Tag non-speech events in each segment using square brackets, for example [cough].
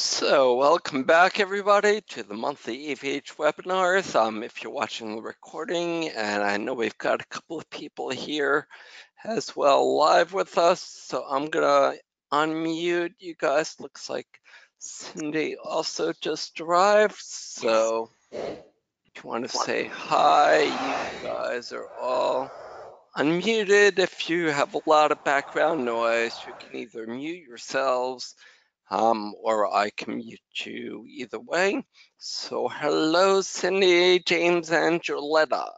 So welcome back everybody to the monthly AVH webinars. Um, if you're watching the recording, and I know we've got a couple of people here as well live with us, so I'm gonna unmute you guys. Looks like Cindy also just arrived, so if you want to say hi, you guys are all unmuted. If you have a lot of background noise, you can either mute yourselves um, or I can mute you either way. So hello, Cindy, James, and Joletta.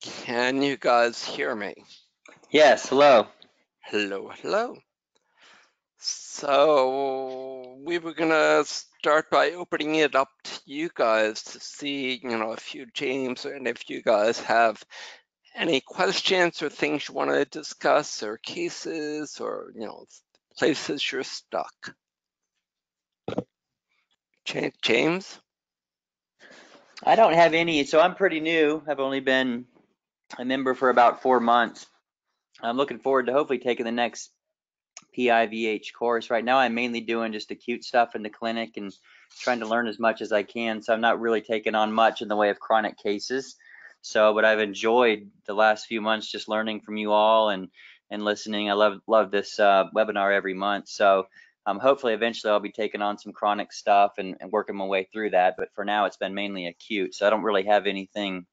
Can you guys hear me? Yes, hello. Hello, hello. So we were gonna start by opening it up to you guys to see, you know, if you, James, and if you guys have any questions or things you want to discuss or cases or, you know, places you're stuck? James? I don't have any, so I'm pretty new. I've only been a member for about four months. I'm looking forward to hopefully taking the next PCVH course. Right now, I'm mainly doing just acute stuff in the clinic and trying to learn as much as I can. So I'm not really taking on much in the way of chronic cases. So, but I've enjoyed the last few months just learning from you all and and listening. I love love this uh, webinar every month. So, um, hopefully, eventually, I'll be taking on some chronic stuff and, and working my way through that. But for now, it's been mainly acute. So I don't really have anything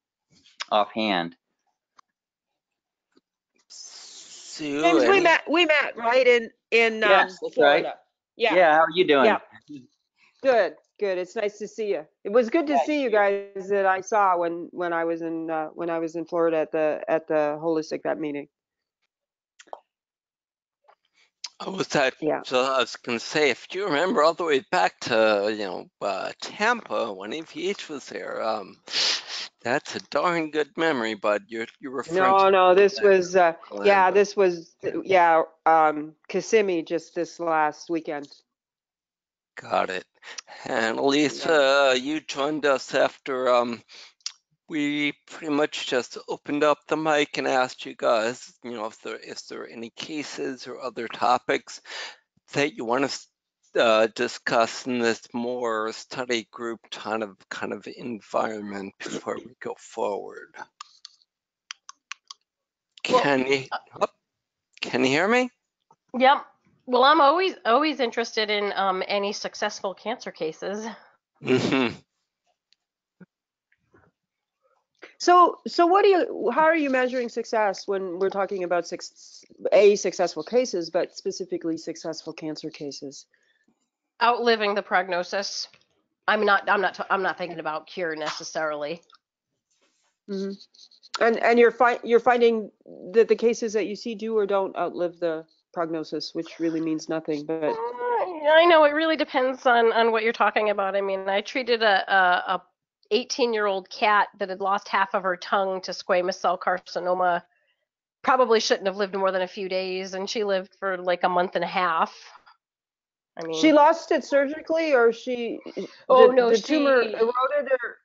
offhand. Sue, James, we met, we met right in, in um, Yes, that's right. Florida. Yeah, Yeah, how are you doing? Yeah. good, good. It's nice to see you. It was good to Yeah, see you guys that I saw when, when I was in, uh, when I was in Florida at the, at the Holistic Vet meeting. I was that? Yeah. So I was going to say, if you remember all the way back to, you know, uh, Tampa when AVH was there, um, that's a darn good memory, but you're, you're referring No, to no, this was, uh, yeah, this was, yeah, um, Kissimmee just this last weekend. Got it. And Lisa, you joined us after um, we pretty much just opened up the mic and asked you guys, you know, if there is there any cases or other topics that you want to uh, discuss in this more study group kind of kind of environment before we go forward. Well, Can you oh, can you hear me? Yep. Well, I'm always always interested in um, any successful cancer cases. hmm So, so what do you, how are you measuring success when we're talking about six, A, successful cases, but specifically successful cancer cases? Outliving the prognosis. I'm not. I'm not. I'm not thinking about cure necessarily. hmm And and you're fi- you're finding that the cases that you see do or don't outlive the prognosis, which really means nothing. But Uh, I know it really depends on on what you're talking about. I mean, I treated a a, a 18 year old cat that had lost half of her tongue to squamous cell carcinoma. Probably shouldn't have lived more than a few days, and she lived for like a month and a half. I mean, she lost it surgically, or she Oh, the, no, the tumor eroded, or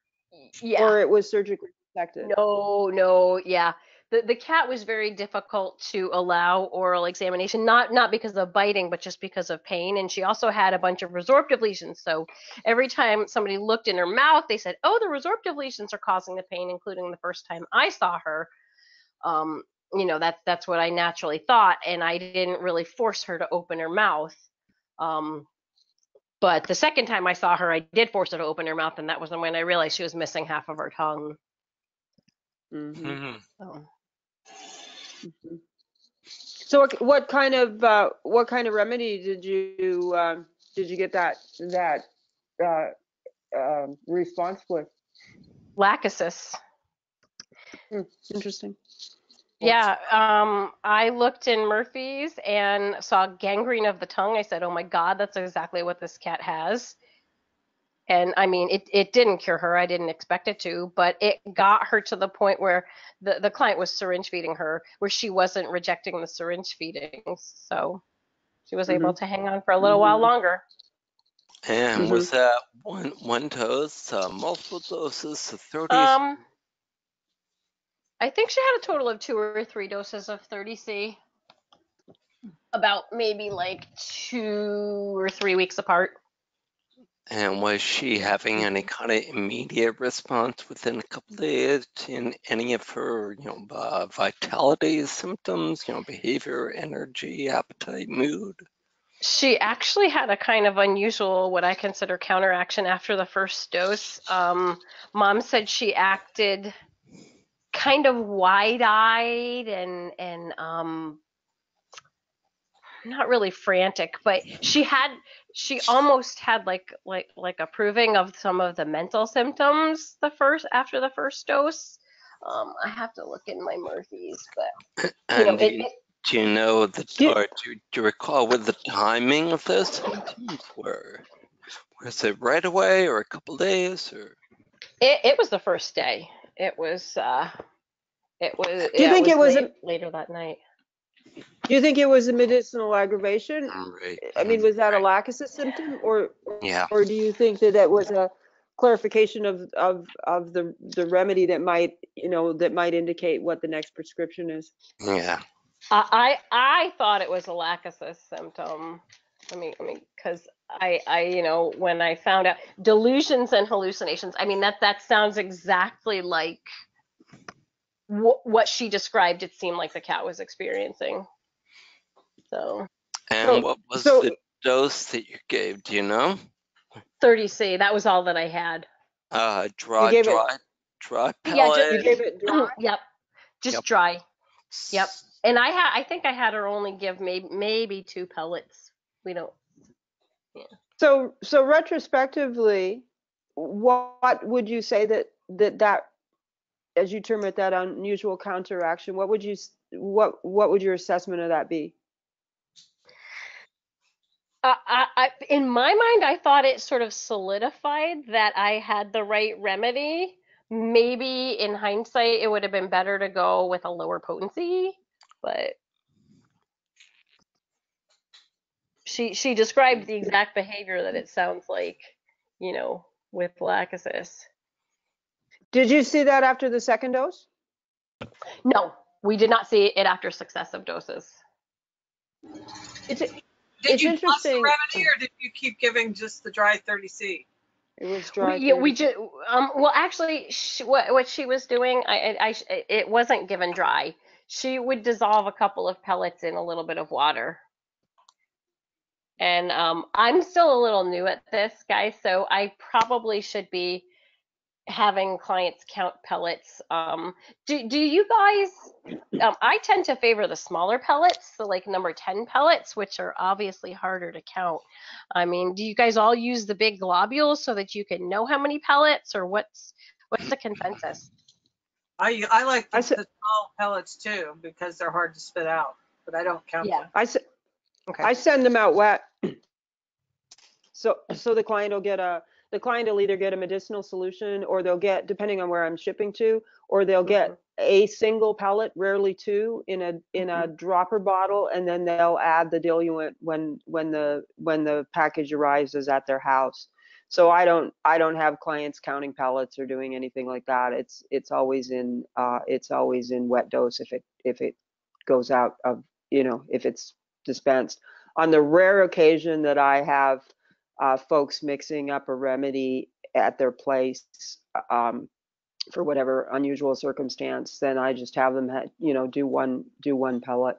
yeah. or it was surgically resected. No, no, yeah. The the cat was very difficult to allow oral examination, not not because of biting, but just because of pain. And she also had a bunch of resorptive lesions. So every time somebody looked in her mouth, they said, "Oh, the resorptive lesions are causing the pain," including the first time I saw her. Um, you know, that's that's what I naturally thought, and I didn't really force her to open her mouth. Um, but the second time I saw her, I did force her to open her mouth, and that was when I realized she was missing half of her tongue. Mhm, hmm So. Mhm. So what, what kind of uh, what kind of remedy did you um, did you get that that uh, um response with? Lachesis. Interesting. Yeah, um, I looked in Murphy's and saw gangrene of the tongue. I said, "Oh my God, that's exactly what this cat has." And I mean, it it didn't cure her. I didn't expect it to, but it got her to the point where the the client was syringe feeding her, where she wasn't rejecting the syringe feeding, so she was able to hang on for a little while Mhm. longer. And Mhm. was that one one dose, uh, multiple doses, 30? Um, I think she had a total of two or three doses of 30C. about maybe like two or three weeks apart. And was she having any kind of immediate response within a couple days in any of her, you know, uh, vitality symptoms, you know, behavior, energy, appetite, mood? She actually had a kind of unusual, what I consider counteraction after the first dose. Um, Mom said she acted kind of wide-eyed and and um, not really frantic, but she had she almost had like like like approving of some of the mental symptoms the first after the first dose. Um, I have to look in my Murphy's, but [clears throat] you And know, do, it, you, it, do you know the, [laughs] Do- or do, you- do you recall what the timing of those symptoms were? Was it right away or a couple days or? it, it was the first day. It was uh, it was. Do you yeah, think it was a- late, later that night? Do you think it was a medicinal aggravation? Right. I mean, was that a lachesis symptom or, Yeah. or do you think that that was a clarification of, of, of the, the remedy that might, you know, that might indicate what the next prescription is? Yeah. I I, I thought it was a lachesis symptom. I mean, I mean, because I I you know when I found out delusions and hallucinations. I mean that that sounds exactly like wh- what she described. It seemed like the cat was experiencing. So And So- what was so- the dose that you gave? Do you know? 30C. That was all that I had. Uh, dry, gave it- dry, dry [laughs] Yeah, ju- pellet. You gave it dry? [clears throat] yep, just Yep. dry. Yep. And I had I think I had her only give maybe maybe two pellets. We don't. Yeah. So, so retrospectively, what would you say that, that, that, as you term it, that unusual counteraction, what would you, what, what would your assessment of that be? Uh, I, I, in my mind, I thought it sort of solidified that I had the right remedy. Maybe in hindsight, it would have been better to go with a lower potency, but she she described the exact behavior that it sounds like, you know, with lachesis. Did you see that after the second dose? No, we did not see it after successive doses. It's, Did It's you plus the remedy or did you keep giving just the dry 30C? it was dry. We, yeah, we just um well actually she, what what she was doing I, I I it wasn't given dry. She would dissolve a couple of pellets in a little bit of water. And um I'm still a little new at this, guys, so I probably should be having clients count pellets. Um do do you guys um I tend to favor the smaller pellets, the like number 10 pellets, which are obviously harder to count. I mean, do you guys all use the big globules so that you can know how many pellets or what's what's the consensus? I, I like I the, said- the small pellets too because they're hard to spit out, but I don't count Yeah. them. I, s- Okay. I send them out wet. So, so the client will get a, the client will either get a medicinal solution or they'll get, depending on where I'm shipping to, or they'll get a single pellet, rarely two, in a, in a dropper bottle, and then they'll add the diluent when, when the, when the package arrives is at their house. So I don't, I don't have clients counting pellets or doing anything like that. It's, it's always in, uh, it's always in wet dose if it, if it goes out of, you know, if it's dispensed. On the rare occasion that I have uh, folks mixing up a remedy at their place um, for whatever unusual circumstance, then I just have them, you know, do one do one pellet.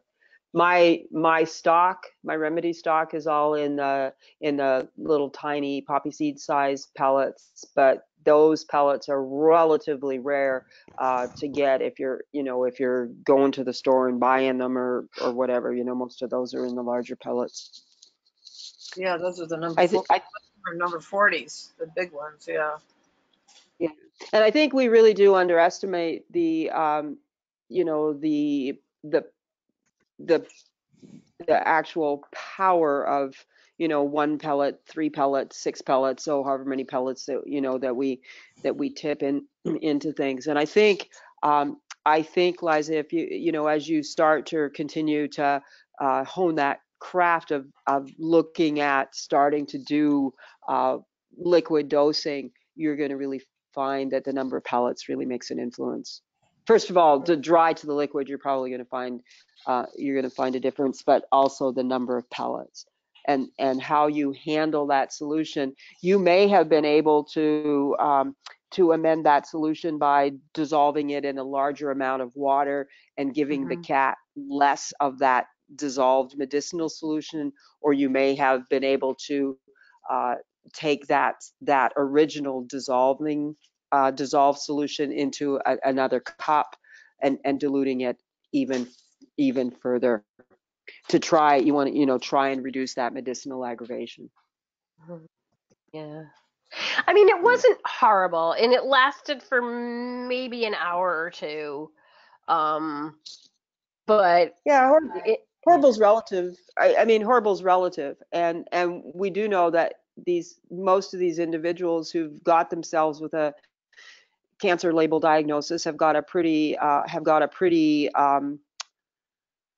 My my stock, my remedy stock is all in the in the little tiny poppy seed size pellets, but those pellets are relatively rare uh, to get if you're you know if you're going to the store and buying them or or whatever. You know, most of those are in the larger pellets. Yeah, those are the number, I think I number 40s, the big ones, yeah. And I think we really do underestimate the, um, you know, the, the, the, the actual power of, you know, one pellet, three pellets, six pellets, so however many pellets that, you know, that we, that we tip in, into things. And I think, um, I think, Lisa, if you, you know, as you start to continue to, uh, hone that craft of, of looking at starting to do, uh, liquid dosing, you're going to really find that the number of pellets really makes an influence. first of all, the dry to the liquid, you're probably going to find uh, you're going to find a difference, but also the number of pellets and and how you handle that solution. You may have been able to um, to amend that solution by dissolving it in a larger amount of water and giving the cat less of that dissolved medicinal solution, or you may have been able to uh, take that that original dissolving uh, dissolved solution into a, another cup and and diluting it even even further to try you want to you know try and reduce that medicinal aggravation Yeah. I mean, it wasn't horrible and it lasted for maybe an hour or two. Um, but yeah it, horrible's relative I, I mean horrible's relative and and we do know that these most of these individuals who've got themselves with a cancer label diagnosis have got a pretty uh, have got a pretty um,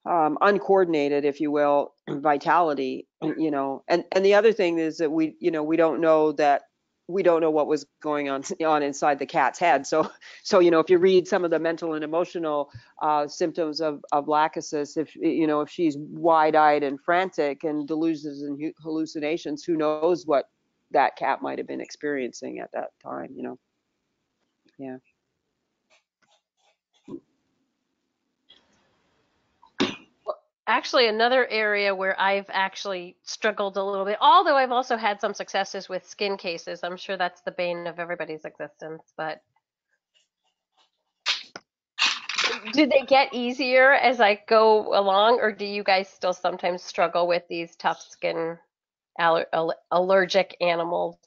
um, uncoordinated, if you will, vitality. You know, and and the other thing is that we you know we don't know that we don't know what was going on on inside the cat's head. So so you know if you read some of the mental and emotional uh, symptoms of of lachesis, if you know if she's wide-eyed and frantic and delusions and hallucinations, who knows what that cat might have been experiencing at that time. You know. Yeah. Actually another area where I've actually struggled a little bit, although I've also had some successes with skin cases. I'm sure that's the bane of everybody's existence, but do they get easier as I go along, or do you guys still sometimes struggle with these tough skin aller- allergic animals?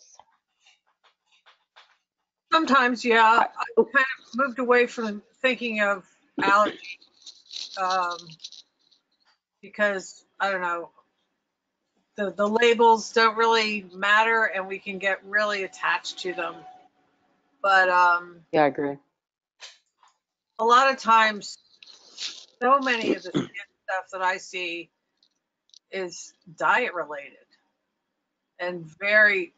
Sometimes, yeah. I kind of moved away from thinking of allergy um, because I don't know. The, the labels don't really matter and we can get really attached to them. But um, Yeah, I agree. a lot of times, so many of the stuff that I see is diet related. And very,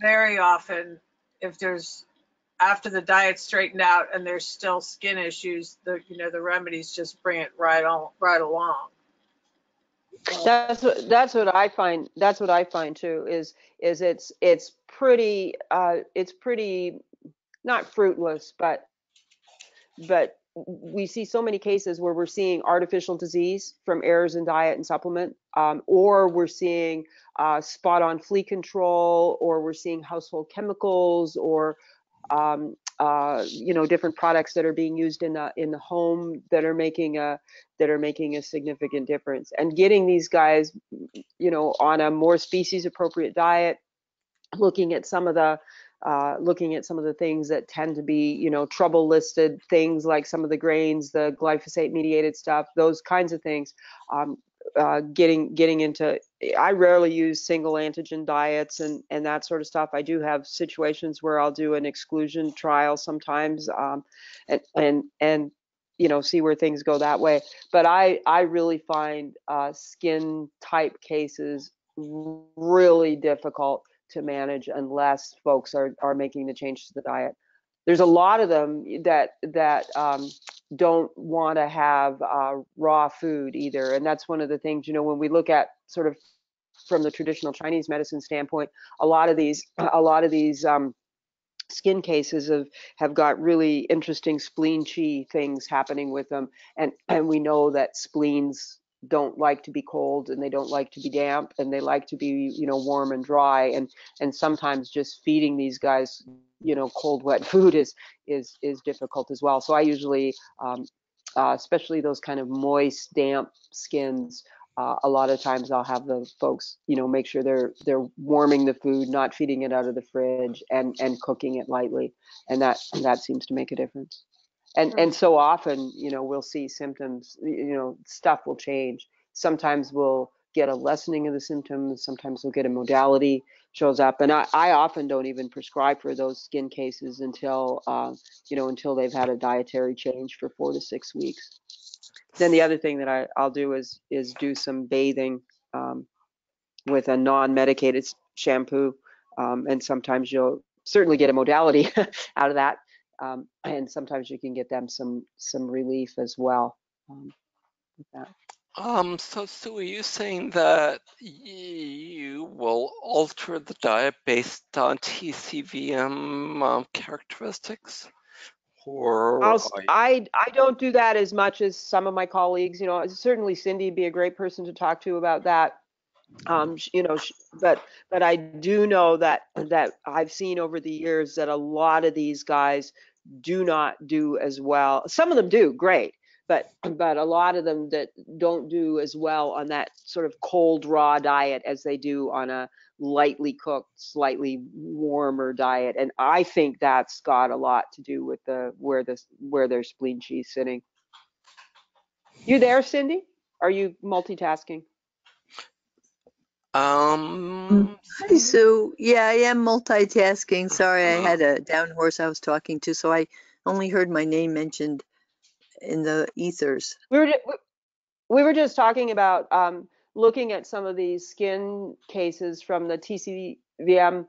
very often, if there's after the diet's straightened out and there's still skin issues, the you know the remedies just bring it right on right along. That's what that's what I find. That's what I find too. Is is it's it's pretty uh it's pretty not fruitless, but but we see so many cases where we're seeing artificial disease from errors in diet and supplement, um, or we're seeing uh, spot on flea control, or we're seeing household chemicals, or um, uh, you know different products that are being used in the in the home that are making a that are making a significant difference. And getting these guys, you know, on a more species appropriate diet, looking at some of the uh, looking at some of the things that tend to be, you know, trouble listed things like some of the grains, the glyphosate mediated stuff, those kinds of things. Um, uh, getting getting into, I rarely use single antigen diets and and that sort of stuff. I do have situations where I'll do an exclusion trial sometimes, um, and and and you know see where things go that way. But I I really find uh, skin type cases really difficult to manage unless folks are are making the change to the diet. There's a lot of them that that um, don't want to have uh, raw food either, and that's one of the things you know when we look at sort of from the traditional Chinese medicine standpoint, a lot of these a lot of these um, skin cases have have got really interesting spleen chi things happening with them, and and we know that spleens don't like to be cold and they don't like to be damp and they like to be you know warm and dry and and sometimes just feeding these guys you know cold wet [laughs] food is is is difficult as well. So i usually um, uh, especially those kind of moist damp skins uh, a lot of times i'll have the folks you know make sure they're they're warming the food not feeding it out of the fridge and and cooking it lightly. And that that seems to make a difference and and so often you know we'll see symptoms you know stuff will change. Sometimes we'll get a lessening of the symptoms sometimes we'll get a modality shows up. And i, I often don't even prescribe for those skin cases until uh, you know until they've had a dietary change for four to six weeks. Then the other thing that I, i'll do is is do some bathing um, with a non-medicated shampoo um, and sometimes you'll certainly get a modality [laughs] out of that um, and sometimes you can get them some some relief as well. Um. Um, so Sue, are you saying that you will alter the diet based on TCVM um, characteristics? Or I'll, you- I I don't do that as much as some of my colleagues. You know, certainly Cindy would be a great person to talk to about that. Um, you know, but but I do know that that I've seen over the years that a lot of these guys do not do as well. Some of them do great, but but a lot of them that don't do as well on that sort of cold raw diet as they do on a lightly cooked, slightly warmer diet. And I think that's got a lot to do with the where this where their spleen chi's sitting. You there, Cindy? Are you multitasking? um, Hi, Sue. Yeah, I am multitasking. Sorry, I had a down horse I was talking to, so I only heard my name mentioned in the ethers. We were we- we were just talking about um, looking at some of these skin cases from the TCVM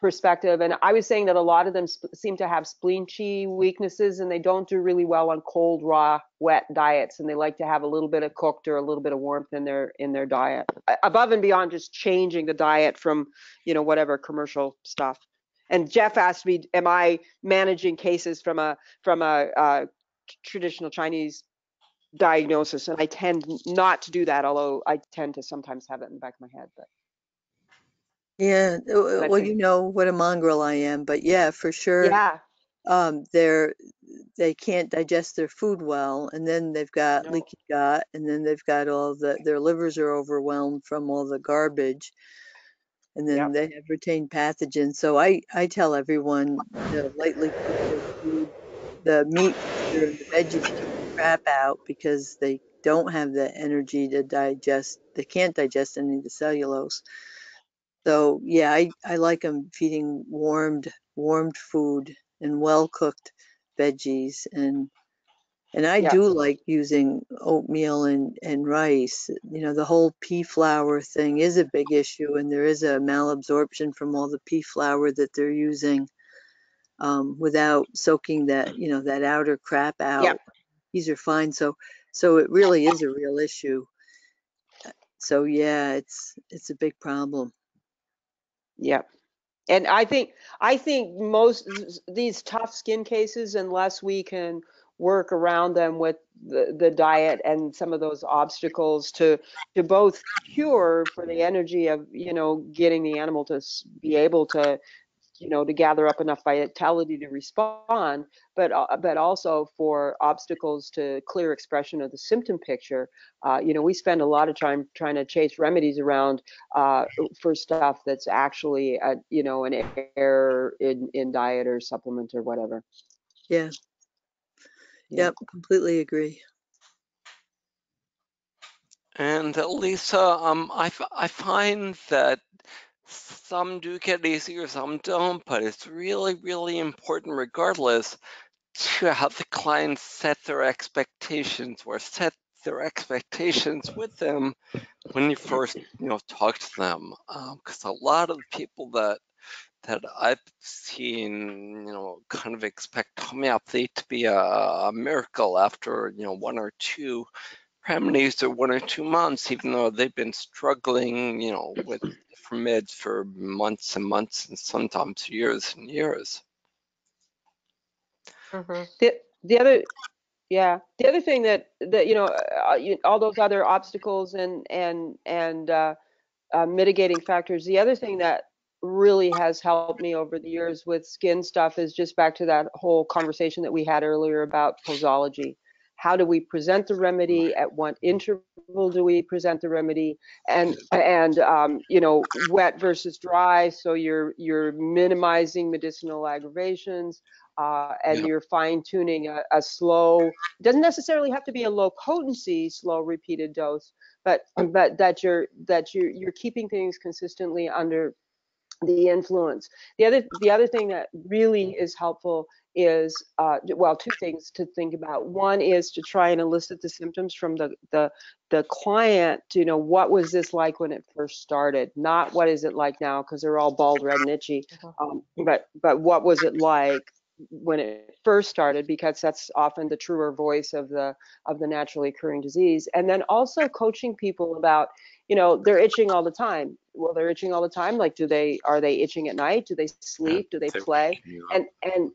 perspective, and I was saying that a lot of them seem to have spleen chi weaknesses, and they don't do really well on cold, raw, wet diets, and they like to have a little bit of cooked or a little bit of warmth in their in their diet, above and beyond just changing the diet from you know whatever commercial stuff. And Jeff asked me, am I managing cases from a from a uh, traditional Chinese diagnosis, and I tend not to do that, although I tend to sometimes have it in the back of my head. But Yeah, uh, I well, think- you know what a mongrel I am, but yeah, for sure. yeah, Um, they're they can't digest their food well, and then they've got No. leaky gut, and then they've got all the their livers are overwhelmed from all the garbage, and then Yep. they have retained pathogens. So I I tell everyone to lightly cook their food, the meat, the veggies, keep the crap out because they don't have the energy to digest. They can't digest any of the cellulose. So yeah, I, I like them feeding warmed warmed food and well cooked veggies and and I Yeah. do like using oatmeal and, and rice. You know, the whole pea flour thing is a big issue and there is a malabsorption from all the pea flour that they're using um, without soaking that, you know, that outer crap out. Yeah. These are fine. So so it really is a real issue. So yeah, it's it's a big problem. Yeah. And I think I think most these tough skin cases, unless we can work around them with the, the diet and some of those obstacles to to both cure for the energy of you know getting the animal to be able to you know to gather up enough vitality to respond but uh, but also for obstacles to clear expression of the symptom picture uh, you know we spend a lot of time trying to chase remedies around uh, for stuff that's actually a, you know an error in in diet or supplement or whatever Yeah. Yeah. Yep, completely agree. And uh, Lisa, um, I, f- I find that some do get easier, some don't, but it's really, really important regardless to have the clients set their expectations or set their expectations with them when you first, you know, talk to them. Um, because a lot of the people that that I've seen, you know, kind of expect homeopathy to be a, a miracle after, you know, one or two remedies or one or two months, even though they've been struggling, you know, with different meds for months and months and sometimes years and years. Mhm. the the other yeah the other thing that that you know uh, you, all those other obstacles and and and uh, uh, mitigating factors the other thing that really has helped me over the years with skin stuff is just back to that whole conversation that we had earlier about posology how do we present the remedy? At what interval do we present the remedy? And and um, you know wet versus dry so you're you're minimizing medicinal aggravations uh, and Yeah. you're fine tuning a, a slow it doesn't necessarily have to be a low potency slow repeated dose but but that you're that you're you're keeping things consistently under the influence. The other the other thing that really is helpful is uh, well two things to think about. One is to try and elicit the symptoms from the the the client to you know what was this like when it first started not what is it like now because they're all bald red and itchy Mhm. um, but but what was it like when it first started because that's often the truer voice of the of the naturally occurring disease. And then also coaching people about you know they're itching all the time. Well they're itching all the time like do they are they itching at night? Do they sleep? Do they play? and and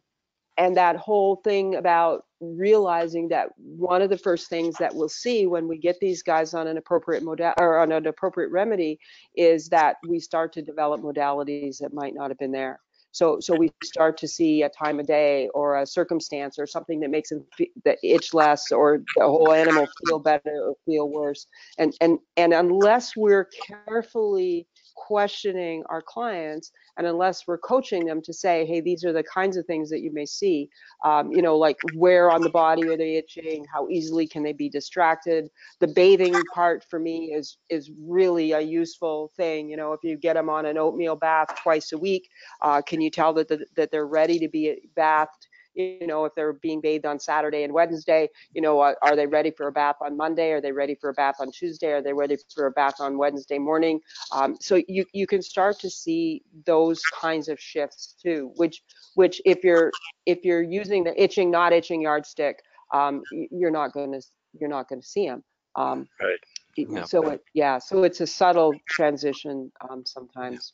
and that whole thing about realizing that one of the first things that we'll see when we get these guys on an appropriate modal or on an appropriate remedy is that we start to develop modalities that might not have been there. So so we start to see a time of day or a circumstance or something that makes them the itch less or the whole animal feel better or feel worse. And and and unless we're carefully questioning our clients and unless we're coaching them to say hey these are the kinds of things that you may see um, you know like where on the body are they itching? How easily can they be distracted? The bathing part for me is is really a useful thing you know if you get them on an oatmeal bath twice a week uh, can you tell that, the, that they're ready to be bathed you know if they're being bathed on saturday and wednesday you know are, are they ready for a bath on monday are they ready for a bath on tuesday are they ready for a bath on wednesday morning um, so you, you can start to see those kinds of shifts too, which which if you're if you're using the itching not itching yardstick, um, you're not going to you're not going to see them. Um, Right. Yeah. So it, yeah, so it's a subtle transition um, sometimes.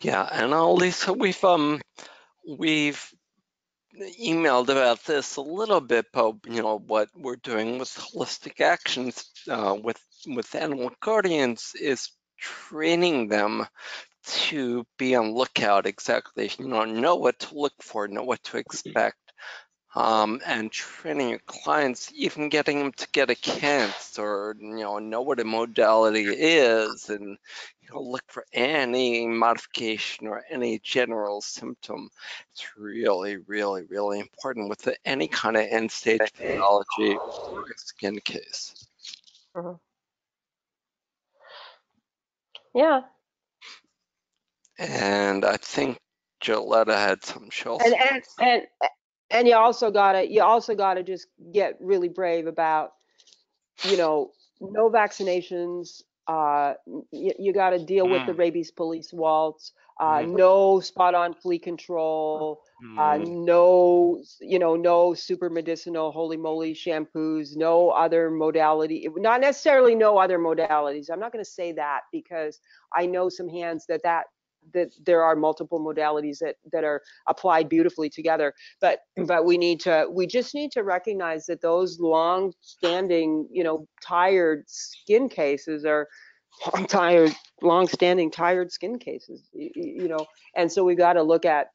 Yeah, and uh, Lisa, we've um we've emailed about this a little bit, but you know what we're doing with holistic actions uh, with with animal guardians is training them to be on lookout exactly, you know, know what to look for, know what to expect. Um, and training your clients, even getting them to get a CANS or, you know, know what a modality is and, you know, look for any modification or any general symptom. It's really, really, really important with the- any kind of end stage pathology or skin case. Yeah. And I think Joletta had some also And and and and you also gotta you also gotta just get really brave about you know no vaccinations. Uh, you, you got to deal with the rabies police waltz. Uh, Mhm. no spot on flea control. uh, Mm, no, you know, no super medicinal holy moly shampoos, no other modality, not necessarily no other modalities. I'm not going to say that because I know some hands that that that there are multiple modalities that that are applied beautifully together. But but we need to we just need to recognize that those long standing, you know, tired skin cases are long [laughs] tired, long standing tired skin cases, you know, and so we got to look at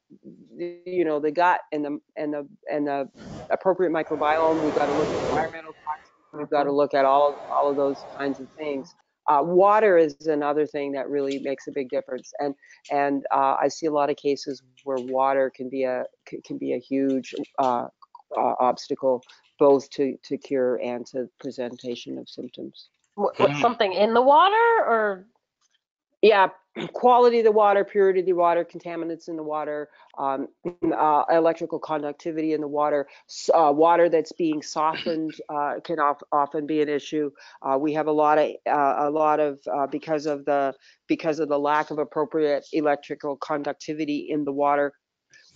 you know the gut and the and the and the appropriate microbiome. We've got to look at environmental toxins we've got to look at all all of those kinds of things uh, water is another thing that really makes a big difference and and uh, i see a lot of cases where water can be a c- can be a huge uh, uh, obstacle both to to cure and to presentation of symptoms. What, what, something in the water or yeah quality of the water purity of the water contaminants in the water um, uh, electrical conductivity in the water. Uh, water that's being softened uh, can of, often be an issue. Uh, we have a lot of uh, a lot of uh, because of the because of the lack of appropriate electrical conductivity in the water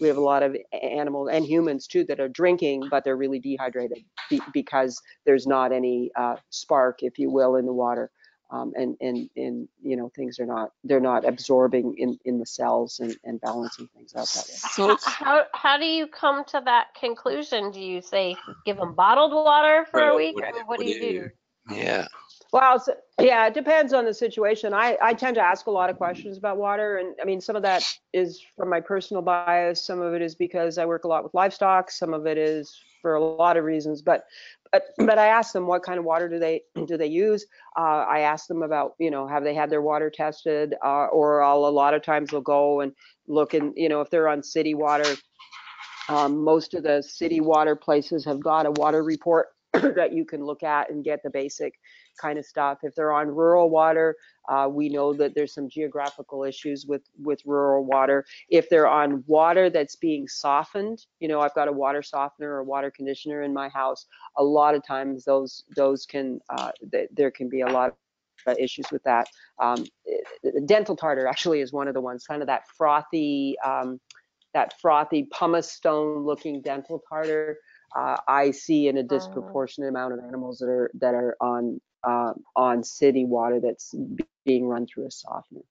we have a lot of animals and humans too that are drinking but they're really dehydrated be, because there's not any spark if you will in the water um, and and and you know things are not they're not absorbing in in the cells and, and balancing things out that way. So how how do you come to that conclusion? Do you say give them bottled water for a week? what I do mean, you- what do you do? yeah. Well, so, yeah, it depends on the situation. I, I tend to ask a lot of questions about water. And I mean, some of that is from my personal bias. Some of it is because I work a lot with livestock. Some of it is for a lot of reasons. But but, but I ask them what kind of water do they [clears throat] do they use. Uh, I ask them about you know have they had their water tested, uh, or I'll a lot of times they'll go and look and you know if they're on city water. Um, most of the city water places have got a water report [clears throat] that you can look at and get the basic kind of stuff. If they're on rural water, uh, we know that there's some geographical issues with with rural water. If they're on water that's being softened, you know, I've got a water softener or water conditioner in my house. A lot of times those those can uh, th- there can be a lot of issues with that. Um, eh, dental tartar actually is one of the ones, kind of that frothy. Um, that frothy pumice stone looking dental tartar, uh, I see in a disproportionate amount of animals that are that are on uh, on city water that's being run through a softener.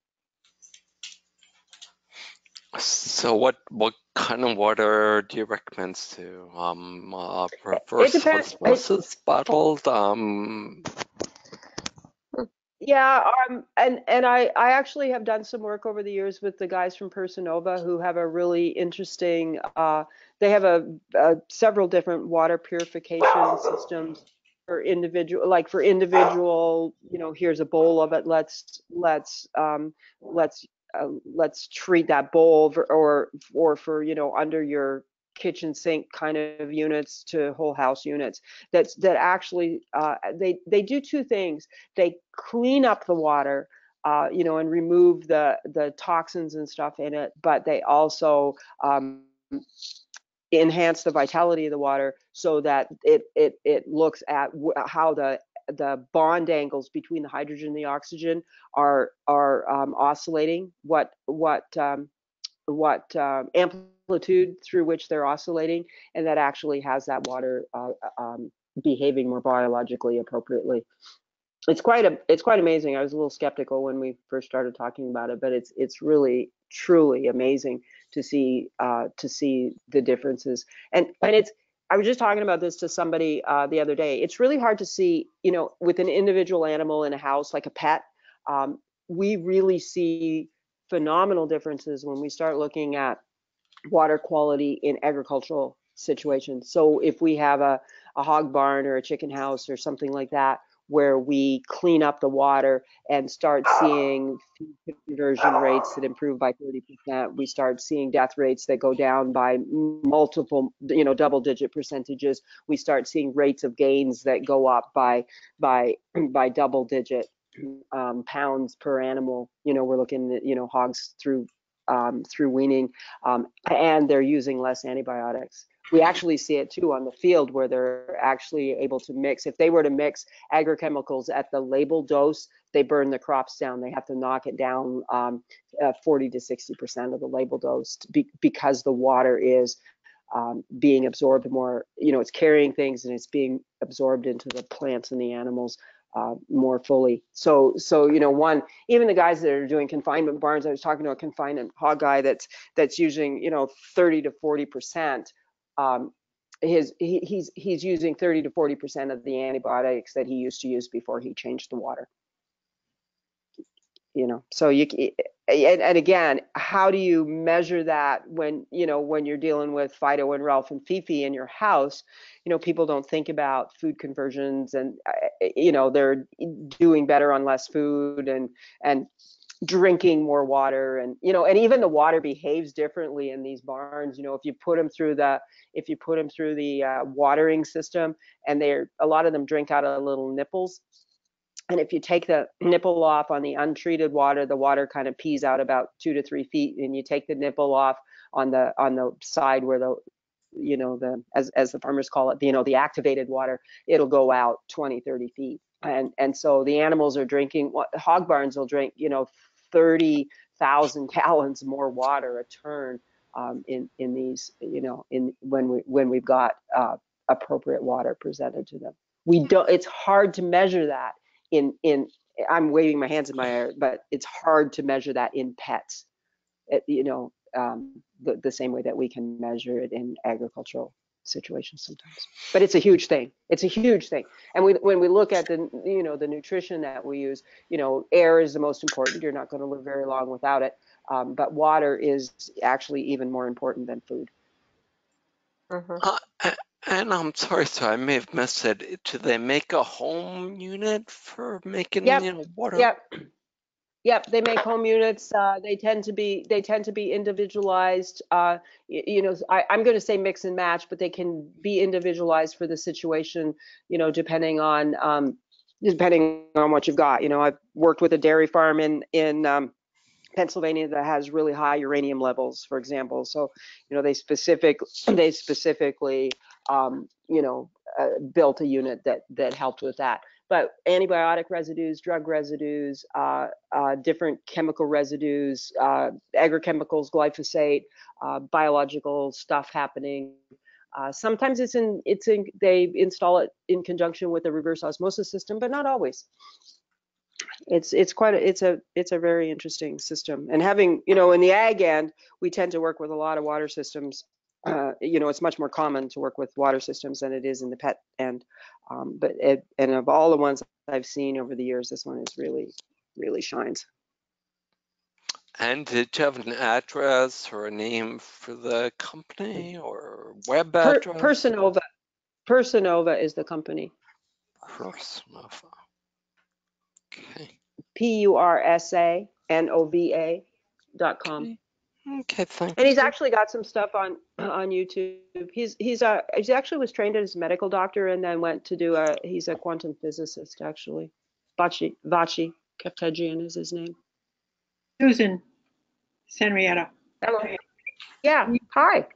So what what kind of water do you recommend to um uh, reverse depends- osmosis bottled um Yeah, um, and and I I actually have done some work over the years with the guys from Personova who have a really interesting. Uh, they have a, a several different water purification systems for individual, like for individual. You know, here's a bowl of it. Let's let's um, let's uh, let's treat that bowl for, or or for you know under your kitchen sink kind of units to whole house units that's that actually uh, they they do two things they clean up the water uh, you know and remove the the toxins and stuff in it but they also um, enhance the vitality of the water so that it it it looks at how the the bond angles between the hydrogen and the oxygen are are um, oscillating what what um, what um, amplitude through which they're oscillating and that actually has that water uh, um, behaving more biologically appropriately. It's quite a it's quite amazing. I was a little skeptical when we first started talking about it but it's it's really truly amazing to see uh, to see the differences and and it's I was just talking about this to somebody uh, the other day. It's really hard to see, you know, with an individual animal in a house like a pet. Um, we really see phenomenal differences when we start looking at water quality in agricultural situations. So if we have a, a hog barn or a chicken house or something like that, where we clean up the water and start seeing conversion rates that improve by 30%. We start seeing death rates that go down by multiple, you know, double digit percentages. We start seeing rates of gains that go up by by [clears throat] by double digit um, pounds per animal. You know, we're looking at, you know, hogs through um, through weaning, um, and they're using less antibiotics. We actually see it too on the field where they're actually able to mix. If they were to mix agrochemicals at the label dose, they burn the crops down. They have to knock it down um, uh, 40 to 60% of the label dose be, because the water is um, being absorbed more, you know, it's carrying things and it's being absorbed into the plants and the animals uh, more fully. So, so you know, one, even the guys that are doing confinement barns, I was talking to a confinement hog guy that's that's using, you know, 30 to 40 percent. Um, his he, he's he's using 30 to 40 percent of the antibiotics that he used to use before he changed the water. You know, so you and, and again, how do you measure that when you know when you're dealing with Fido and Ralph and Fifi in your house? You know, people don't think about food conversions, and uh, you know they're doing better on less food and and drinking more water and you know and even the water behaves differently in these barns you know if you put them through the if you put them through the uh, watering system and they're a lot of them drink out of little nipples. And if you take the nipple off on the untreated water the water kind of pees out about two to three feet and you take the nipple off on the on the side where the you know the as as the farmers call it you know the activated water it'll go out 20 30 feet. And and so the animals are drinking hog barns will drink you know 30,000 [laughs] gallons more water a turn um, in in these you know in when we when we've got uh, appropriate water presented to them. We don't it's hard to measure that in in i'm waving my hands in my air but it's hard to measure that in pets. It, you know um, the, the same way that we can measure it in agricultural situations sometimes. But it's a huge thing. It's a huge thing. And we, when we look at the you know the nutrition that we use you know air is the most important. You're not going to live very long without it. Um, but water is actually even more important than food. Mhm. uh, and I'm sorry, so I may have missed it. Do they make a home unit for making Yep, you know water? yep Yep, they make home units. Uh, they tend to be they tend to be individualized. Uh, you, you know, I, I'm going to say mix and match, but they can be individualized for the situation. You know, depending on um, depending on what you've got. You know, I've worked with a dairy farm in in um, Pennsylvania that has really high uranium levels, for example. So, you know, they specific they specifically um, you know uh, built a unit that that helped with that but antibiotic residues, drug residues, uh, uh, different chemical residues, uh, agrochemicals, glyphosate, uh, biological stuff happening. Uh, sometimes it's in it's in they install it in conjunction with a reverse osmosis system, but not always. It's it's quite a it's a it's a very interesting system. And having you know in the ag end, we tend to work with a lot of water systems. Uh, you know, it's much more common to work with water systems than it is in the pet end. Um, but it, and of all the ones I've seen over the years, this one is really really shines. And did you have an address or a name for the company or web Per, address? Pursanova, Pursanova is the company. Pursanova. Okay. P U R S A N O V A dot com. Okay. Okay, fine. And he's actually got some stuff on [clears throat] on YouTube. He's he's a he actually was trained as a medical doctor and then went to do a he's a quantum physicist actually. Vachi Vachi Kaptegian is his name. Susan Henrietta, Hello. Yeah. Hi.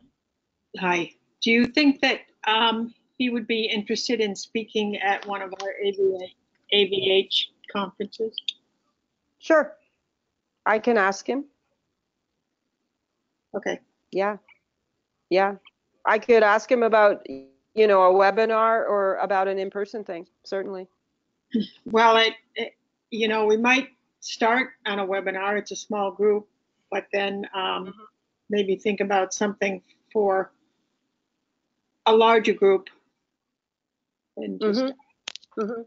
hi. Do you think that um, he would be interested in speaking at one of our AVA, AVH conferences? Sure. I can ask him. Okay. Yeah. Yeah. I could ask him about you know a webinar or about an in-person thing. Certainly. Well, it, it, you know, we might start on a webinar. It's a small group, but then um, maybe think about something for a larger group. And just, Mhm. Mhm.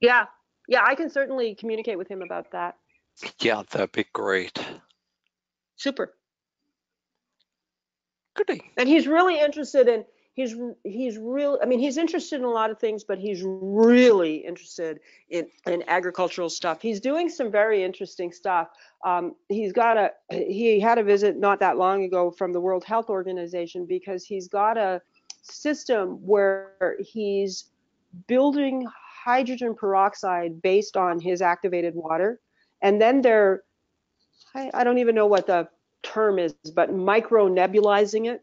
Yeah. Yeah, I can certainly communicate with him about that. Yeah, that'd be great. Super. And he's really interested in he's he's real I mean he's interested in a lot of things but he's really interested in in agricultural stuff. He's doing some very interesting stuff. Um, he's got a he had a visit not that long ago from the World Health Organization because he's got a system where he's building hydrogen peroxide based on his activated water and then they're I, I don't even know what the term is, but micro nebulizing it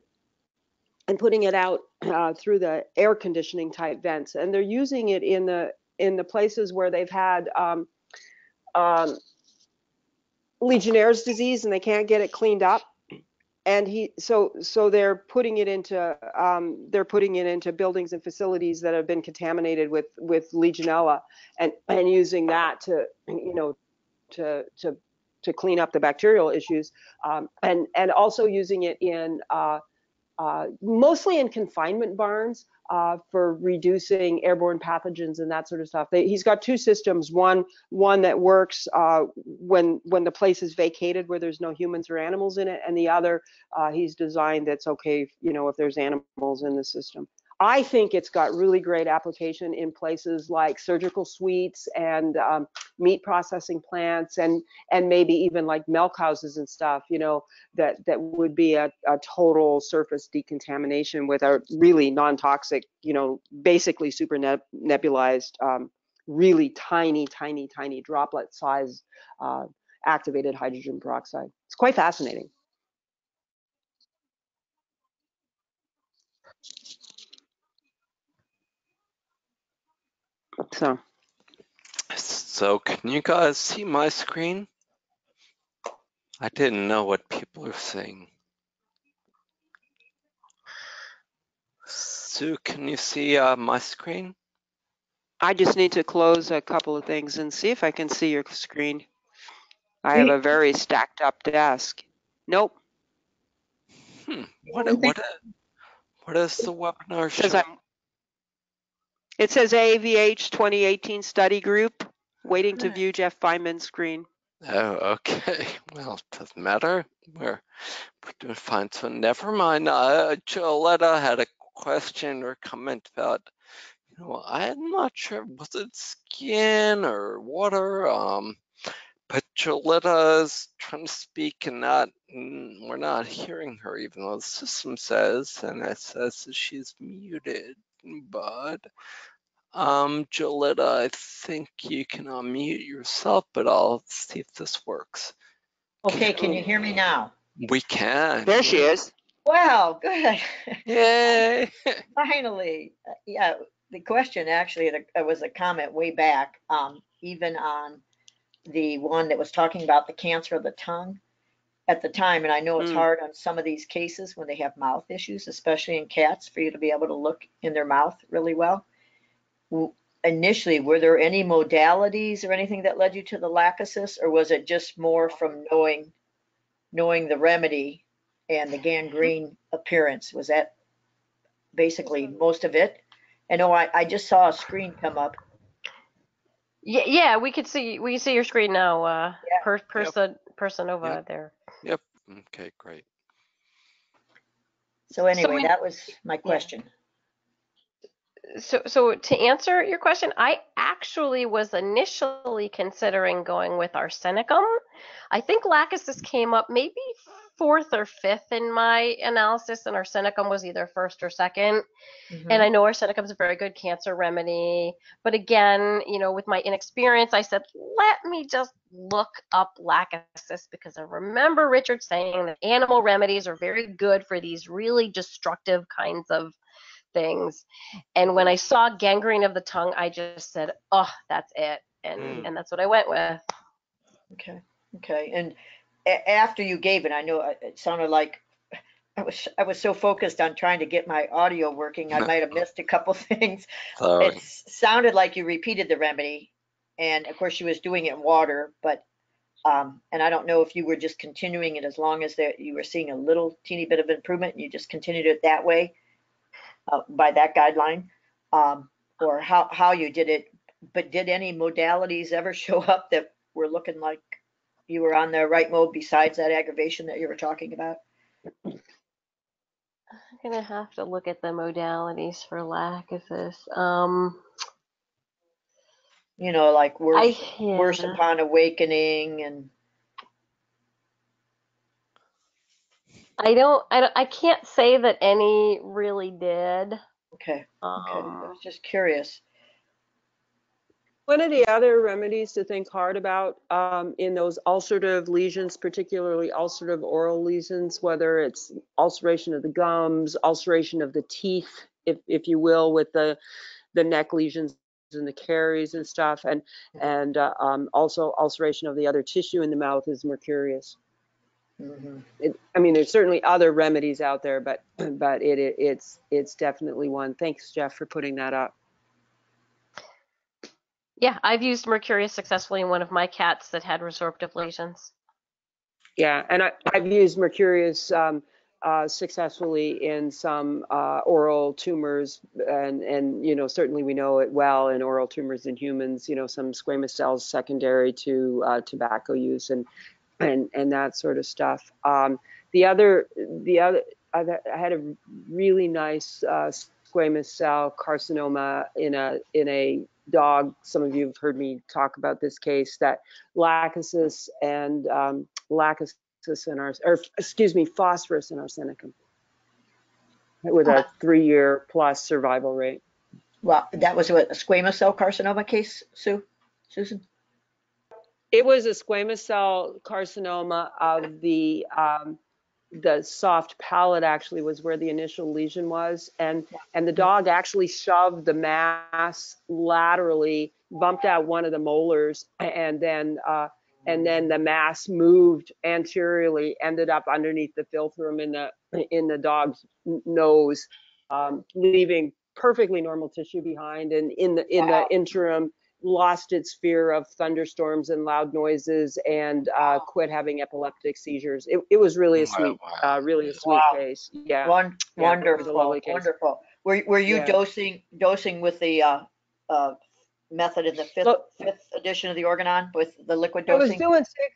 and putting it out [clears throat] uh, through the air conditioning type vents. And they're using it in the in the places where they've had um, um, Legionnaire's disease and they can't get it cleaned up. And he so so they're putting it into um, they're putting it into buildings and facilities that have been contaminated with with Legionella and and using that to you know to to to clean up the bacterial issues, um, and and also using it in uh, uh, mostly in confinement barns uh, for reducing airborne pathogens and that sort of stuff. They, he's got two systems. One one that works uh, when when the place is vacated where there's no humans or animals in it, and the other uh, he's designed that's okay, you know, if there's animals in the system. I think it's got really great application in places like surgical suites and um, meat processing plants and and maybe even like milk houses and stuff you know that that would be a, a total surface decontamination with a really non-toxic you know basically super nebulized um, really tiny tiny tiny droplet size uh, activated hydrogen peroxide. It's quite fascinating so So can you guys see my screen? I didn't know what people are saying. Sue, can you see uh, my screen? I just need to close a couple of things and see if I can see your screen. I have a very stacked up desk. Nope. Hmm. What don't think- what what is the webinar It show? I'm. It says AVH 2018 study group. Waiting to view Jeff Feynman's screen. Oh, okay. [laughs] Well, it doesn't matter. We're we're doing fine. So never mind. Uh, Joletta had a question or comment about, you know, I'm not sure was it skin or water. Um, but Joletta is trying to speak and not, we're not hearing her, even though the system says, and it says that she's muted. But um, Joletta, I think you can unmute yourself, but I'll see if this works. Okay, can you hear me now? We can. There she is. Wow, good. Yay! [laughs] [laughs] Finally. Uh, Yeah, the question actually, the- it was a comment way back, um, even on the one that was talking about the cancer of the tongue at the time, and I know it's Mm. hard on some of these cases when they have mouth issues, especially in cats, for you to be able to look in their mouth really well. W- Initially, were there any modalities or anything that led you to the lachesis, or was it just more from knowing, knowing the remedy and the gangrene appearance? Was that basically most of it? I know I, I just saw a screen come up. Yeah, yeah, we could see we see your screen now. Uh, Yeah. per, person person over Yep. there. Yep, okay, great. So anyway, in- that was my question. So, so to answer your question, I actually was initially considering going with arsenicum. I think lachesis came up maybe fourth or fifth in my analysis, and arsenicum was either first or second. Mhm. And I know arsenicum is a very good cancer remedy. But again, you know, with my inexperience, I said, let me just look up lachesis because I remember Richard saying that animal remedies are very good for these really destructive kinds of things. And when I saw gangrene of the tongue, I just said, oh, that's it. And, Mm. and that's what I went with. Okay, okay. And a- after you gave it, I know it it sounded like I was, I was so focused on trying to get my audio working, I might have missed a couple [laughs] things. Sorry. It sounded like you repeated the remedy. And of course, she was doing it in water, but, um, and I don't know if you were just continuing it as long as that you were seeing a little teeny bit of improvement and you just continued it that way, uh, by that guideline, um, or how, how you did it. But did any modalities ever [laughs] show up that were looking like you were on the right mode besides that aggravation that you were talking about? I'm gonna have to look at the modalities for lachesis. Um, You know, like worse, I worse upon awakening and, I don't, I don't, I can't say that any really did. okay, okay. I Um, was just curious. One of the other remedies to think hard about um, in those ulcerative lesions, particularly ulcerative oral lesions, whether it's ulceration of the gums, ulceration of the teeth, if, if you will, with the, the neck lesions and the caries and stuff, and, and uh, um, also ulceration of the other tissue in the mouth is mercurius. Mhm. It, I mean, there's certainly other remedies out there, but, [clears throat] but it, it, it's, it's definitely one. Thanks, Jeff, for putting that up. yeah, I've used Mercurius successfully in one of my cats that had resorptive lesions. Yeah, and I, I've used Mercurius um, uh, successfully in some uh, oral tumors, and and you know certainly we know it well in oral tumors in humans. You know some squamous cells secondary to uh, tobacco use and and and that sort of stuff. Um, the other the other I had a really nice uh, squamous cell carcinoma in a in a dog. Some of you have heard me talk about this case that lachesis and um, lachesis and our, or excuse me, phosphorus and arsenicum with a three-year plus survival rate. Well, that was what, a squamous cell carcinoma case, Sue, Susan? It was a squamous cell carcinoma of the um, the soft palate actually was where the initial lesion was and and the dog actually shoved the mass laterally bumped out one of the molars and then uh, and then the mass moved anteriorly ended up underneath the philtrum in the in the dog's nose um, leaving perfectly normal tissue behind and in the in Wow. the interim lost its fear of thunderstorms and loud noises and uh, quit having epileptic seizures. It, it was really a sweet, wow. uh, really a sweet Wow. case. Yeah. Won- Yeah, it was a Wonderful, case. wonderful. Were, were you Yeah. dosing, dosing with the, uh, uh, method in the fifth, Look- fifth edition of the Organon with the liquid dosing? I was dosing? doing six.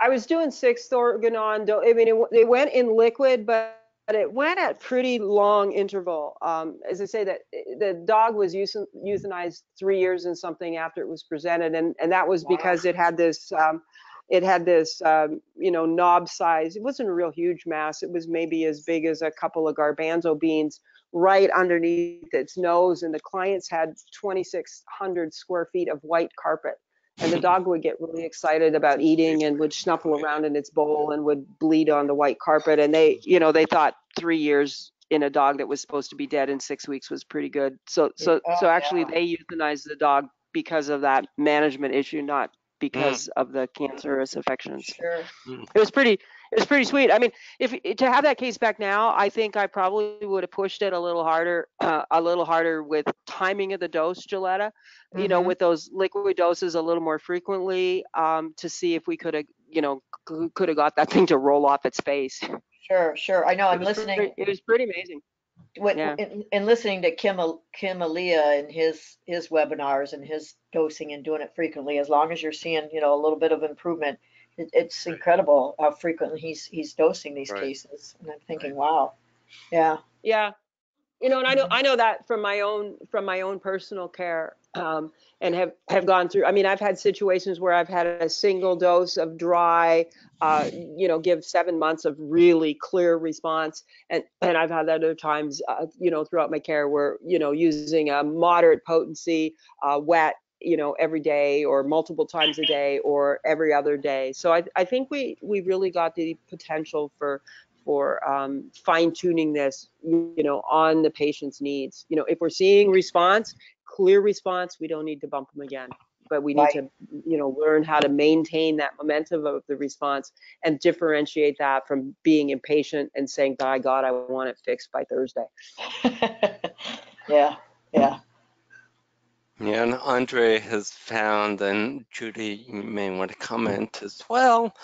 I was doing sixth organon. I mean, it, it went in liquid, but but it went at pretty long interval. Um, as I say, that the dog was euthanized three years and something after it was presented, and and that was Wow. because it had this. Um, it had this, um, you know, knob size. It wasn't a real huge mass. It was maybe as big as a couple of garbanzo beans right underneath its nose. And the clients had 2,600 square feet of white carpet and the dog would get really excited about eating and would snuffle around in its bowl and would bleed on the white carpet and they you know they thought three years in a dog that was supposed to be dead in six weeks was pretty good. So so Oh, so actually yeah. they euthanized the dog because of that management issue, not mm. because of the cancerous affections. Sure. Mm. It was pretty it was pretty sweet. I mean, if to have that case back now, I think I probably would have pushed it a little harder, uh, a little harder with timing of the dose, Joletta. You know, Mhm. with those liquid doses a little more frequently, um, to see if we could have, you know, could have got that [laughs] thing to roll off its face. Sure, sure. I know, I'm was listening. pretty- It was pretty amazing. What, Yeah. in, in listening to Kim, Al- Kim Aaliyah and his, his webinars and his dosing and doing it frequently, as long as you're seeing, you know, a little bit of improvement, it, it's incredible how frequently he's, he's dosing these Right. cases. And I'm thinking, wow. Yeah, Yeah. You know, and I know I know that from my own from my own personal care um, and have have gone through. I mean, I've had situations where I've had a single dose of dry, uh, you know, give seven months of really clear response, and and I've had other times, uh, you know, throughout my care where you know using a moderate potency, uh, wet, you know, every day or multiple times a day or every other day. So I I think we we really got the potential for for um, fine tuning this, you know, on the patient's needs. You know, if we're seeing response, clear response, we don't need to bump them again. But we need Right. to, you know, learn how to maintain that momentum of the response and differentiate that from being impatient and saying, by God, I want it fixed by Thursday. [laughs] yeah, yeah. Yeah, and Andre has found, and Judy, you may want to comment as well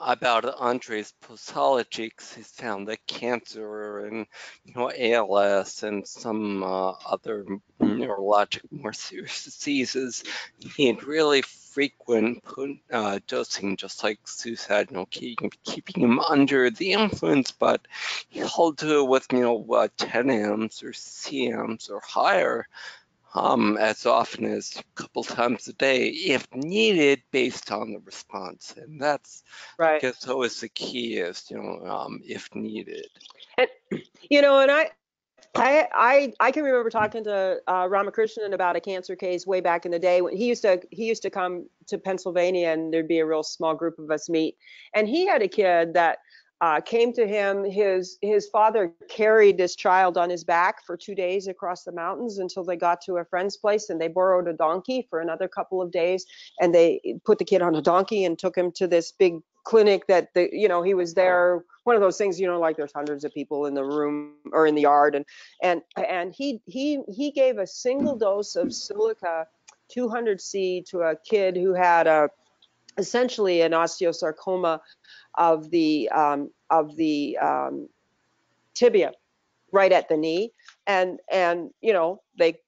about Andre's posology, because he's found that cancer and you know ALS and some uh, other neurologic more serious diseases. Need really frequent uh, dosing, just like Sue said, you know, keeping, keeping him under the influence, but he'll do it with you know uh, 10 amps or CMs or higher um, as often as a couple times a day if needed based on the response. And that's, right. I guess, always the key is, you know, um, if needed. And, you know, and I, I, I, I can remember talking to uh, Ramakrishnan about a cancer case way back in the day when he used to he used to come to Pennsylvania and there'd be a real small group of us meet, and he had a kid that uh, came to him. His his father carried this child on his back for two days across the mountains until they got to a friend's place, and they borrowed a donkey for another couple of days, and they put the kid on a donkey and took him to this big clinic that the you know he was there one of those things you know like there's hundreds of people in the room or in the yard and and and he he he gave a single dose of silica 200c to a kid who had a essentially an osteosarcoma of the um, of the um, tibia right at the knee. And and you know they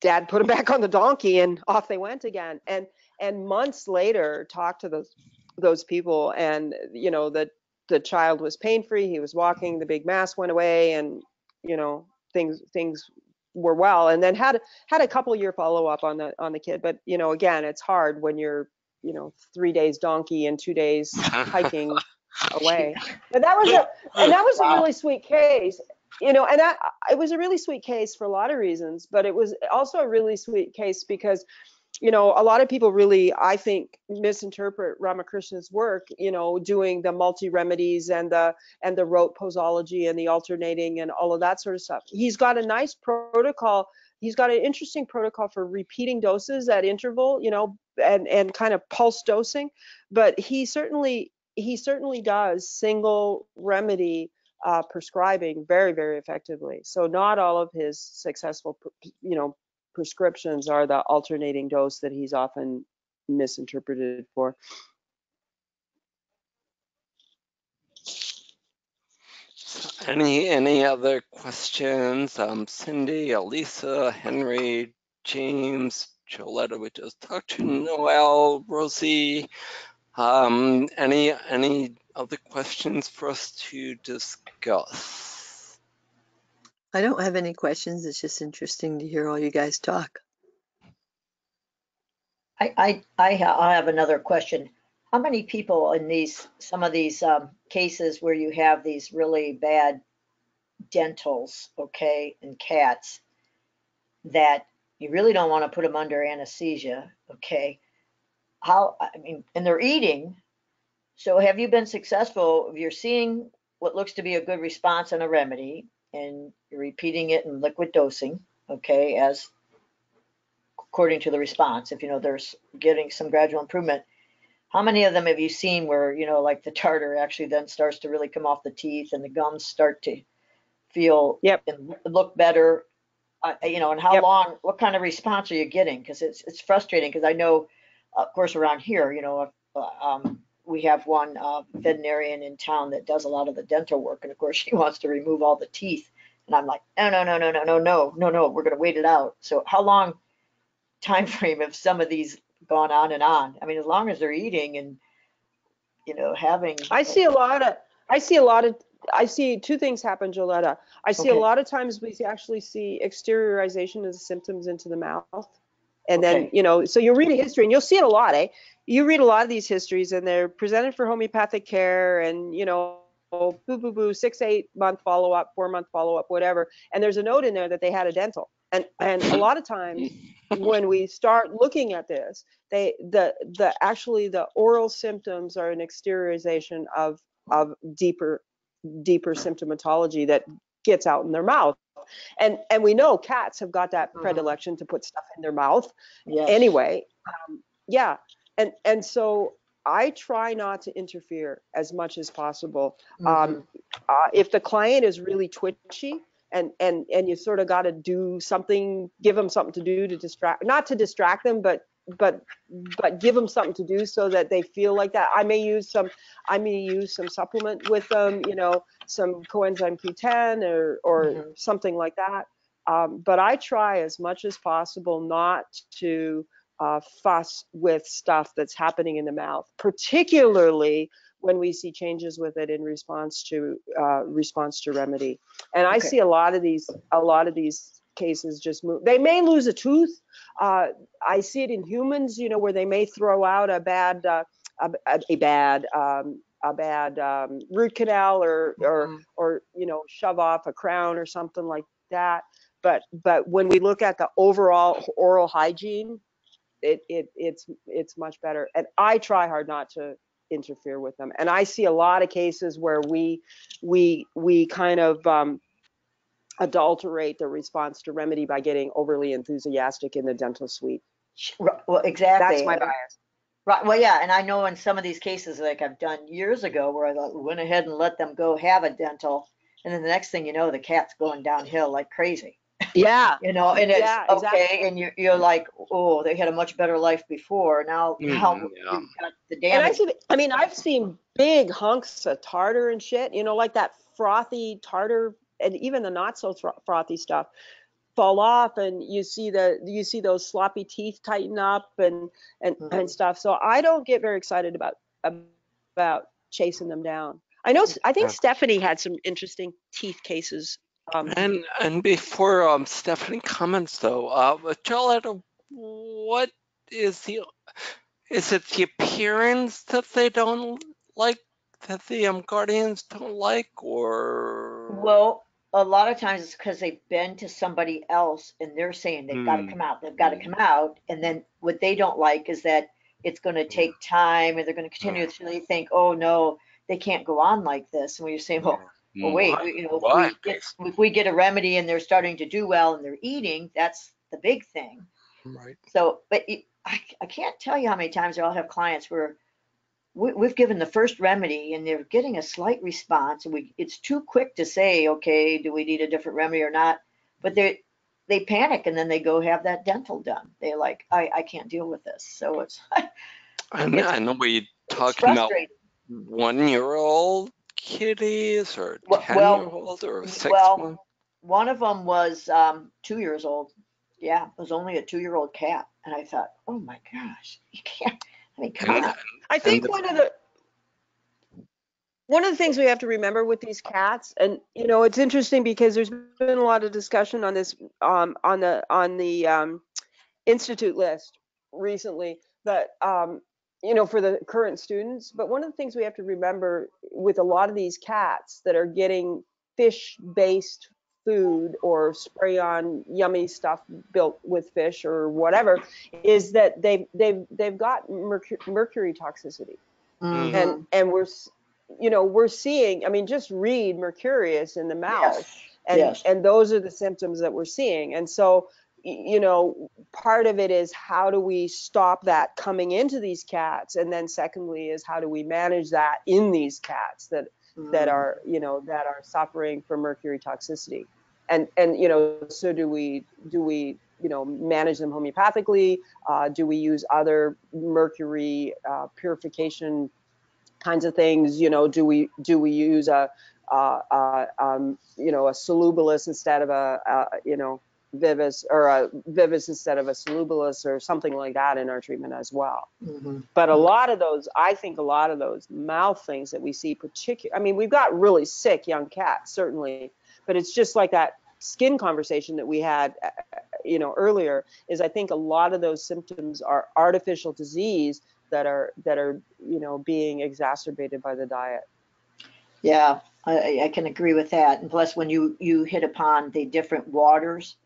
dad put him back on the donkey and off they went again. And and months later talked to those those people and you know that the child was pain free he was walking. The big mass went away and you know things things were well. And then had had a couple year follow up on the on the kid. But you know again it's hard when you're you know three days donkey and two days hiking [laughs] away. But that was a and that was a really sweet case you know and that it was a really sweet case for a lot of reasons but it was also a really sweet case because you know a lot of people really i think misinterpret Ramakrishna's work you know doing the multi remedies and the and the rote posology and the alternating and all of that sort of stuff. He's got a nice protocol he's got an interesting protocol for repeating doses at interval you know and and kind of pulse dosing but he certainly he certainly does single remedy uh, prescribing very very effectively so not all of his successful you know prescriptions are the alternating dose that he's often misinterpreted for Any any other questions? Um, Cindy, Elisa, Henry, James, Joletta, we just talked to Noel, Rosie. Um, any any other questions for us to discuss? I don't have any questions. It's just interesting to hear all you guys talk. I, I, I ha- I have another question. How many people in these, some of these um, cases where you have these really bad dentals, okay, and cats, that you really don't want to put them under anesthesia, okay? How, I mean, and they're eating. So have you been successful? If you're seeing what looks to be a good response and a remedy, and you're repeating it in liquid dosing, okay, as according to the response, if you know there's getting some gradual improvement, how many of them have you seen where, you know, like the tartar actually then starts to really come off the teeth and the gums start to feel Yep. and look better? Uh, you know, and how Yep. long, what kind of response are you getting? Because it's, it's frustrating, because I know, of course, around here, you know, uh, um, we have one uh, veterinarian in town that does a lot of the dental work, and of course, [laughs] she wants to remove all the teeth. And I'm like, no, no, no, no, no, no, no, no, no, we're gonna wait it out. So how long time [laughs] frame have some of these gone on and on? I mean, as long as they're eating and, you know, having. I see a lot of, I see a lot of, I see two things happen, Joletta. I see a lot of times we actually see exteriorization of the symptoms into the mouth. And then, you know, so you read a history and you'll see it a lot, eh? You read a lot of these histories and they're presented for homeopathic care and, you know, boo, boo, boo, six, eight month follow up, four month follow up, whatever. And there's a note in there that they had a dental. And, and a lot of times [laughs] when we start looking at this, they the the actually the oral symptoms are an exteriorization of of deeper deeper symptomatology that gets out in their mouth. And and we know cats have got that Mhm. predilection to put stuff in their mouth Yes. anyway. Um, yeah. And and so I try not to interfere as much as possible Mhm. um, uh, if the client is really twitchy and and and you sort of got to do something give them something to do to distract not to distract them but but but give them something to do so that they feel like that i may use some i may use some supplement with them you know some coenzyme q10 or or Mhm. something like that um, but i try as much as possible not to uh, fuss with stuff that's happening in the mouth particularly when we see changes with it in response to uh, response to remedy. And I Okay. see a lot of these a lot of these cases just move. They may lose a tooth. Uh, I see it in humans, you know, where they may throw out a bad uh, a, a- bad um, a bad um, root canal or or Mhm. or you know shove off a crown or something like that. But but when we look at the overall oral hygiene, it, it it's it's much better. And I try hard not to interfere with them. And I see a lot of cases where we we we kind of um, adulterate the response to remedy by getting overly enthusiastic in the dental suite. Well, exactly. That's my bias. Right, well, yeah, and I know in some of these cases, like I've done years ago, where I went ahead and let them go have a dental, and then the next thing you know, the cat's going downhill like crazy. Yeah. [laughs] You know, and it's Yeah, okay, exactly. and you're, you're like, oh, they had a much better life before, now, now Mhm, yeah. you've got the And I see, I mean, I've seen big hunks of tartar and shit, you know, like that frothy tartar and even the not so thro- frothy stuff fall off and you see the you see those sloppy teeth tighten up and and Mhm. and stuff. So I don't get very excited about about chasing them down. I know I think Yeah. Stephanie had some interesting teeth cases. Um, And and before um Stephanie comments though, uh, Joletta, what is the is it the appearance that they don't like that the um guardians don't like or Well, a lot of times it's because they've been to somebody else and they're saying they've got to Hmm. come out, they've got to Hmm. come out. And then what they don't like is that it's going to take time and they're going to continuously think, oh no, they can't go on like this. And when you're saying, well, well wait, we- you know, if we, get, if we get a remedy and they're starting to do well and they're eating, that's the big thing. Right. So, but it, I, I can't tell you how many times I'll have clients where we, we've given the first remedy and they're getting a slight response and we, it's too quick to say, okay, do we need a different remedy or not? But they, they panic and then they go have that dental done. They're like, I, I can't deal with this. So it's, [laughs] I know, I know we talking about one-year-old kitties or Well- ten-year-old or six well, month. One of them was um, two years old. Yeah, it was only a two-year-old cat. And I thought, oh my gosh, you can't, I mean, come And, on. I think the- one of the one of the things we have to remember with these cats, and you know, it's interesting because there's been a lot of discussion on this um, on the on the um, institute list recently that um, you know for the current students. But one of the things we have to remember with a lot of these cats that are getting fish-based food or spray on yummy stuff built with fish or whatever is that they've they've they've got mercury, mercury toxicity Mhm. and and we're you know we're seeing i mean just read mercurius in the mouth Yes. And, Yes. and those are the symptoms that we're seeing. And so, you know, part of it is how do we stop that coming into these cats? And then secondly is how do we manage that in these cats that, that Mm. are, you know, that are suffering from mercury toxicity? And, and, you know, so do we, do we, you know, manage them homeopathically? Uh, do we use other mercury uh, purification kinds of things? You know, do we do we use a, uh, uh, um, you know, a solubilis instead of a, a you know, vivus or a vivus instead of a solubilis or something like that in our treatment as well. Mhm. But a lot of those, I think a lot of those mouth things that we see, particular, I mean, we've got really sick young cats certainly, but it's just like that skin conversation that we had, uh, you know, earlier. Is I think a lot of those symptoms are artificial disease that are that are you know being exacerbated by the diet. Yeah, I, I- I can agree with that. And plus, when you, you hit upon the different waters,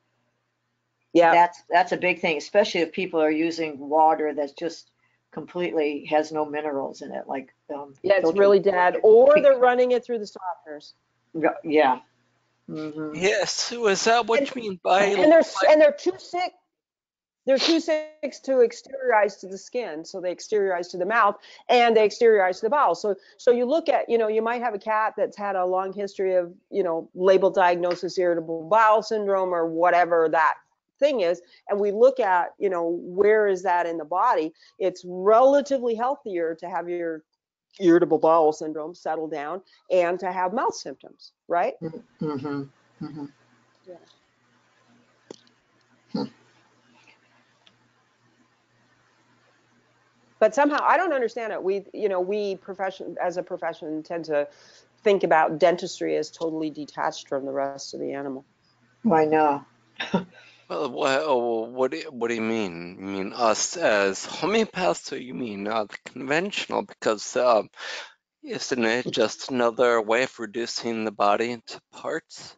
Yeah, that's, that's a big thing, especially if people are using water that's just completely has no minerals in it, like. um, yeah, it's really dead, or they're running it through the softeners. Yeah. Mhm. Yes, Sue, is that what you mean by? and they're s- and they're too sick they're too sick to exteriorize to the skin so they exteriorize to the mouth and they exteriorize to the bowel so so you look at you know you might have a cat that's had a long history of you know label diagnosis irritable bowel syndrome or whatever that thing is and we look at you know where is that in the body it's relatively healthier to have your irritable bowel syndrome settle down and to have mouth symptoms right mm-hmm. Mm-hmm. but somehow I don't understand it. We, you know, we profession as a profession tend to think about dentistry as totally detached from the rest of the animal. I know. [laughs] Well, what, oh, what, do you, what do you mean? You mean us as homeopaths, or you mean uh, the conventional? Because um, isn't it just another way of reducing the body into parts?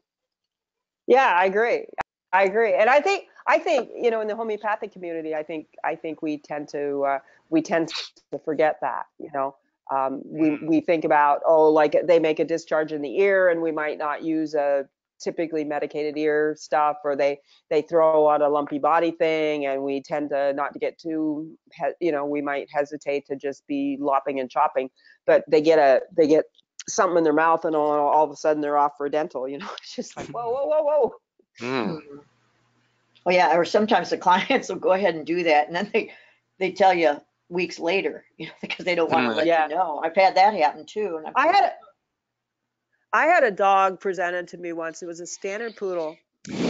Yeah, I agree. I agree, and I think I think you know in the homeopathic community, I think I think we tend to uh, we tend to forget that. You know, um, we we think about oh like they make a discharge in the ear, and we might not use a typically medicated ear stuff, or they they throw out a lumpy body thing, and we tend to not to get too you know we might hesitate to just be lopping and chopping, but they get a they get something in their mouth and all, all of a sudden they're off for a dental you know [laughs] it's just like whoa whoa whoa whoa Hmm. Well, yeah, or sometimes the [laughs] clients will go ahead and do that and then they, they tell you weeks later, [laughs] you know, because they don't want to Mm. let Yeah. you know. I've had that happen too. And I had a, I had a dog presented to me once. It was a standard poodle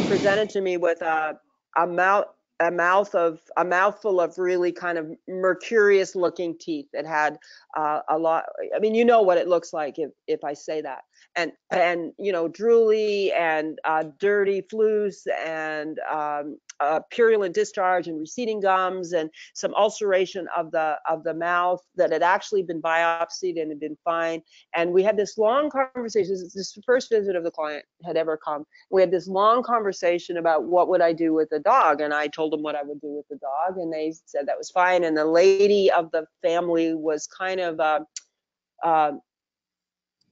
presented to me with a a mouth a mouth of a mouthful of really kind of mercurius looking teeth. It had uh, a lot. I mean, you know what it looks like if if I say that. And and you know, drooly and uh, dirty flews and um, uh, purulent discharge and receding gums and some ulceration of the of the mouth that had actually been biopsied and had been fine. And we had this long conversation. This is the first visit of the client had ever come. We had this long conversation about what would I do with the dog, and I told them what I would do with the dog, and they said that was fine. And the lady of the family was kind of. Uh, uh,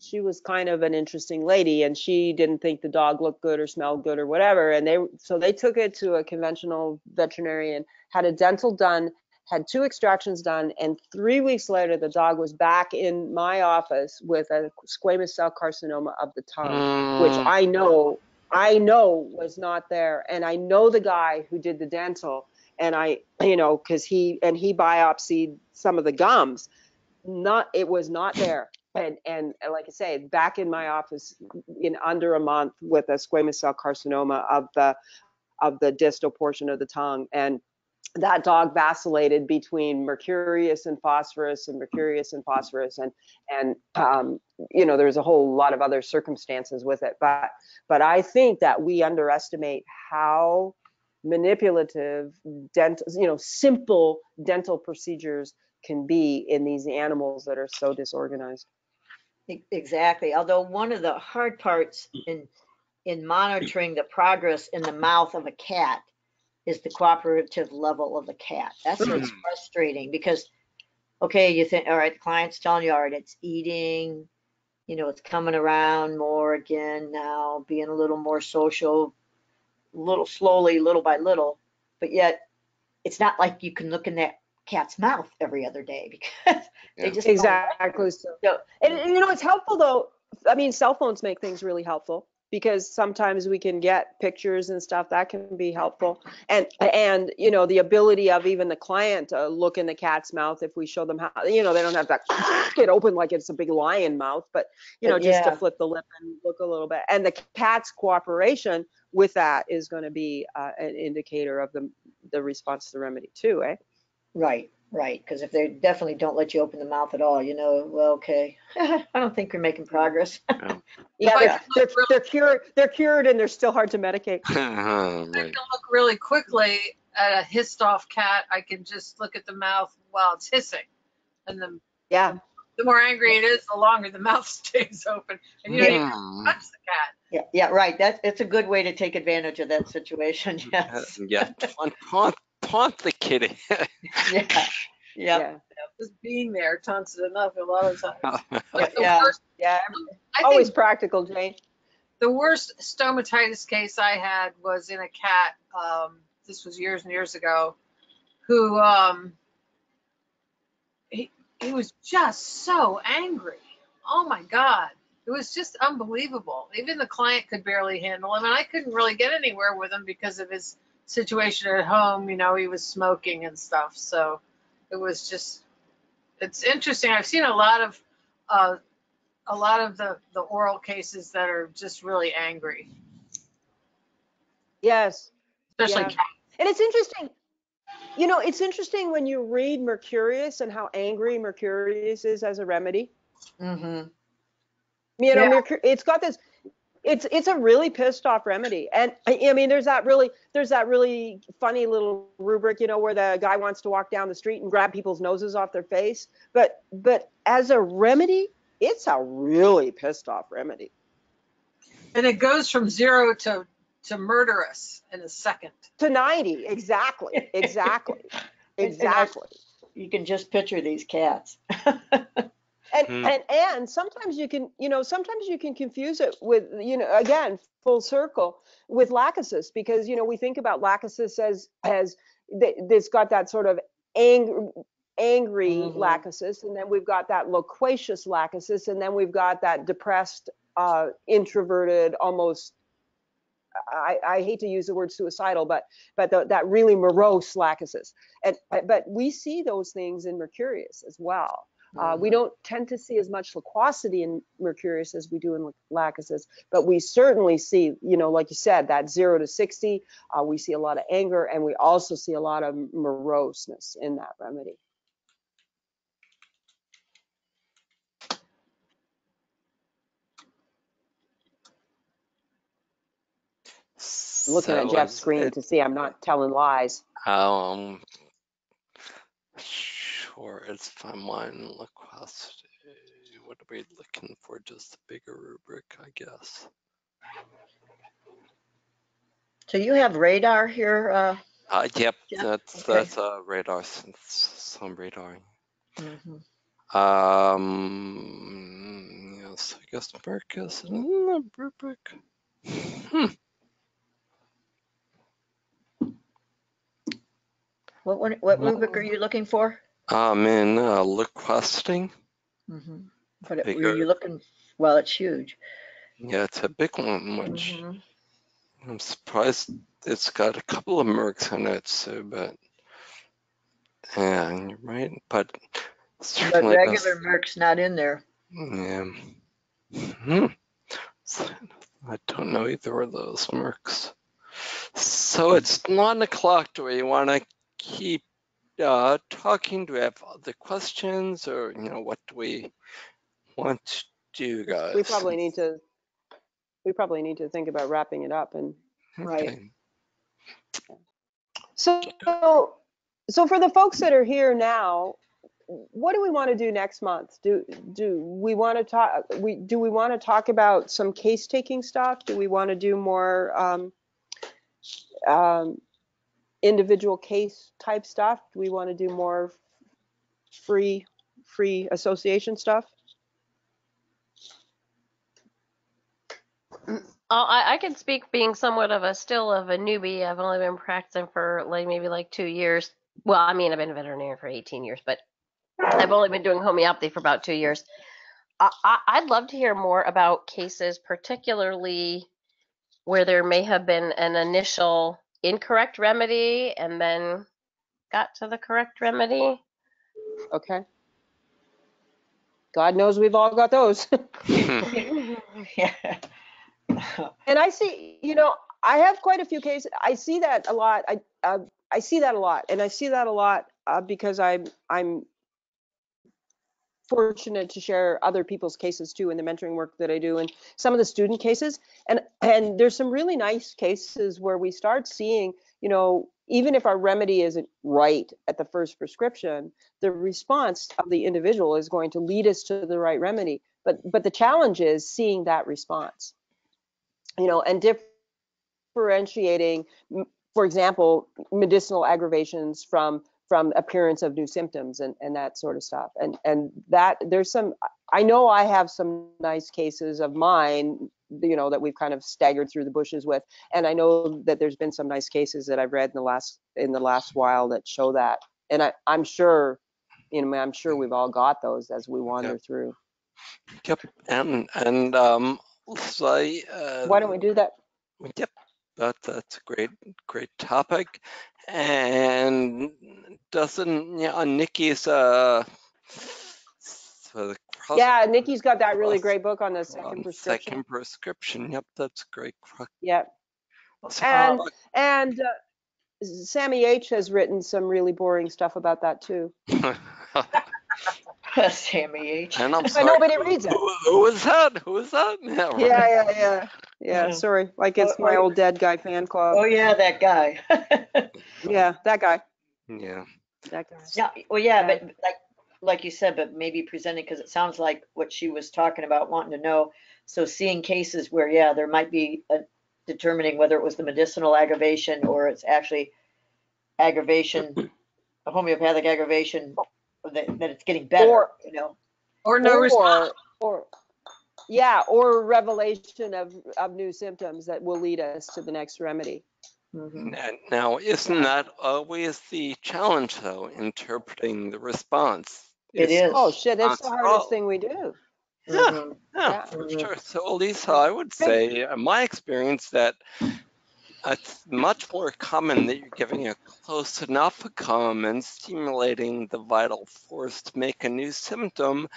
she was kind of an interesting lady and she didn't think the dog looked good or smelled good or whatever and they so they took it to a conventional veterinarian had a dental done had two extractions done and three weeks later the dog was back in my office with a squamous cell carcinoma of the tongue which Mm. i know i know was not there and i know the guy who did the dental and i you know because he and he biopsied some of the gums not it was not there and and like I say, back in my office in under a month with a squamous cell carcinoma of the of the distal portion of the tongue, and that dog vacillated between mercurius and phosphorus and mercurius and phosphorus. And and um, you know there's a whole lot of other circumstances with it. But but i think that we underestimate how manipulative dental you know simple dental procedures can be in these animals that are so disorganized Exactly. Although one of the hard parts mm. in, in monitoring the progress in the mouth of a cat is the cooperative level of the cat. That's what's hmm. frustrating because, okay, you think, all right, the client's telling you, all right, it's eating, you know, it's coming around more again now, being a little more social, little slowly, little by little. But yet, it's not like you can look in that cat's mouth every other day [laughs] because Yeah. they just don't like it. Exactly. So, So, and, and, you know, it's helpful though. I mean, cell phones make things really helpful because sometimes we can get pictures and stuff that can be helpful. And, and, you know, the ability of even the client to look in the cat's mouth if we show them how, you know, they don't have to [laughs] get open like it's a big lion mouth, but, you know, But just to flip the lip and look a little bit. And the cat's cooperation with that is going to be uh, an indicator of the, the response to the remedy too, eh? Right, right. Because if they definitely don't let you open the mouth at all, you know, well, okay, [laughs] I don't think you're making progress. [laughs] Yeah, I they're, they're, look they're cured, they're cured and they're still hard to medicate. [laughs] I can look really quickly at a hissed off cat. I can just look at the mouth while it's hissing. And the, Yeah. the more angry it is, the longer the mouth stays open. And you don't even touch the cat. Yeah, yeah, right. That, it's a good way to take advantage of that situation. Yes. Yeah, taunt, taunt, taunt the kitty. [laughs] Yeah, yeah, Yeah. Just being there taunts it enough a lot of times. [laughs] Like Yeah. worst, Yeah. I Always think practical, Jane. the worst stomatitis case I had was in a cat. Um, this was years and years ago. Who um, he he was just so angry. Oh my god, it was just unbelievable. Even the client could barely handle him, and I couldn't really get anywhere with him because of his situation at home. You know, he was smoking and stuff. So it was just it's interesting. I've seen a lot of uh, a lot of the the oral cases that are just really angry, Yes. especially Yeah. cats. And it's interesting. You know, it's interesting when you read Mercurius and how angry Mercurius is as a remedy. Mm-hmm. You know, Yeah. Mercur- it's got this. It's it's a really pissed off remedy, and I, I mean, there's that really there's that really funny little rubric, you know, where the guy wants to walk down the street and grab people's noses off their face. But but as a remedy, it's a really pissed off remedy. And it goes from zero to to murderous in a second. To 90, exactly, exactly, [laughs] And- and I- exactly. You can just picture these cats. [laughs] and Hmm. and and sometimes you can you know sometimes you can confuse it with you know again full circle with lachesis because you know we think about lachesis as as th- it's got that sort of angry angry Mhm. lachesis and then we've got that loquacious lachesis and then we've got that depressed uh introverted almost I, I hate to use the word suicidal, but but the, that really morose lachesis, and but we see those things in Mercurius as well. Uh, we don't tend to see as much loquacity in Mercurius as we do in Lachesis, but we certainly see, you know, like you said, that zero to 60, uh, we see a lot of anger and we also see a lot of moroseness in that remedy. I'm looking at Jeff's screen it, to see I'm not telling lies. um, sure, it's fine wine loquacity. What are we looking for? Just a bigger rubric, I guess. So you have radar here, uh, Uh, yep, Jeff? that's Okay. that's uh, radar. Since some radaring. mhm. Um, yes, I guess Marcus and the rubric. Hmm. what, one- what rubric are you looking for? Um, in uh, requesting. Mhm. What were Bigger. you looking, well, it's huge. Yeah, it's a big one, which Mhm. I'm surprised it's got a couple of mercs in it, so, but, yeah, you're right, but But certainly does- regular Merc's not in there. Yeah. Hmm. I don't know either of those mercs. So it's nine o'clock. Do we want to keep uh, talking? Do we have other questions, or you know, what do we want to do, guys? We probably need to, we probably need to think about wrapping it up and Right. Okay. So, so for the folks that are here now, what do we want to do next month? Do do we want to talk? We do we want to talk about some case taking stuff? Do we want to do more um, um, individual case type stuff? Do we want to do more free free association stuff? Oh, I, I can speak being somewhat of a still of a newbie. I've only been practicing for like maybe like two years. Well, I mean, I've been a veterinarian for 18 years, but I've only been doing homeopathy for about two years. I, I'd love to hear more about cases, particularly where there may have been an initial incorrect remedy and then got to the correct remedy. Okay. God knows we've all got those. Yeah. [laughs] [laughs] And I see, you know, I have quite a few cases. I see that a lot. I uh, I see that a lot, and I see that a lot uh, because I'm I'm fortunate to share other people's cases too in the mentoring work that I do, and some of the student cases. And and there's some really nice cases where we start seeing, you know, even if our remedy isn't right at the first prescription, the response of the individual is going to lead us to the right remedy. But but the challenge is seeing that response you know, and differentiating, for example, medicinal aggravations from from appearance of new symptoms and, and that sort of stuff. And and that there's some I know I have some nice cases of mine, you know, that we've kind of staggered through the bushes with. And I know that there's been some nice cases that I've read in the last in the last while that show that. And I, I'm sure, you know, I'm sure we've all got those as we wander through. Yep, and, and, um, so uh, Why don't we do that? Yep, that, that's a great, great topic. And doesn't, yeah, Nikki's, uh, so Yeah, Nikki's got that really great book on the on second prescription. Second prescription, yep, that's great. Cro- Yeah. so- And and uh, Sammy H has written some really boring stuff about that too. [laughs] [laughs] Sammy H. And I'm But sorry. nobody reads it. Who, who was that? Who was that? Yeah, right. Yeah, yeah, yeah. Yeah, Yeah. sorry. Like it's Well, my or- old dead guy fan club. Oh, yeah, that guy. [laughs] Yeah, that guy. Yeah. That guy. Yeah, well, yeah, Yeah. but like, like you said, but maybe presenting, because it sounds like what she was talking about, wanting to know. So seeing cases where, yeah, there might be a determining whether it was the medicinal aggravation or it's actually aggravation, a homeopathic aggravation, that, that it's getting better, Or- you know? Or no response. Or, or yeah, or revelation of of new symptoms that will lead us to the next remedy. Mhm. Now, isn't that always the challenge, though, interpreting the response? It is. Oh shit, that's the hardest Oh. thing we do. Yeah, Mhm. yeah, Yeah. for Mhm. sure. So, Lisa, I would say, in my experience, that it's much more common that you're giving a close enough comment stimulating the vital force to make a new symptom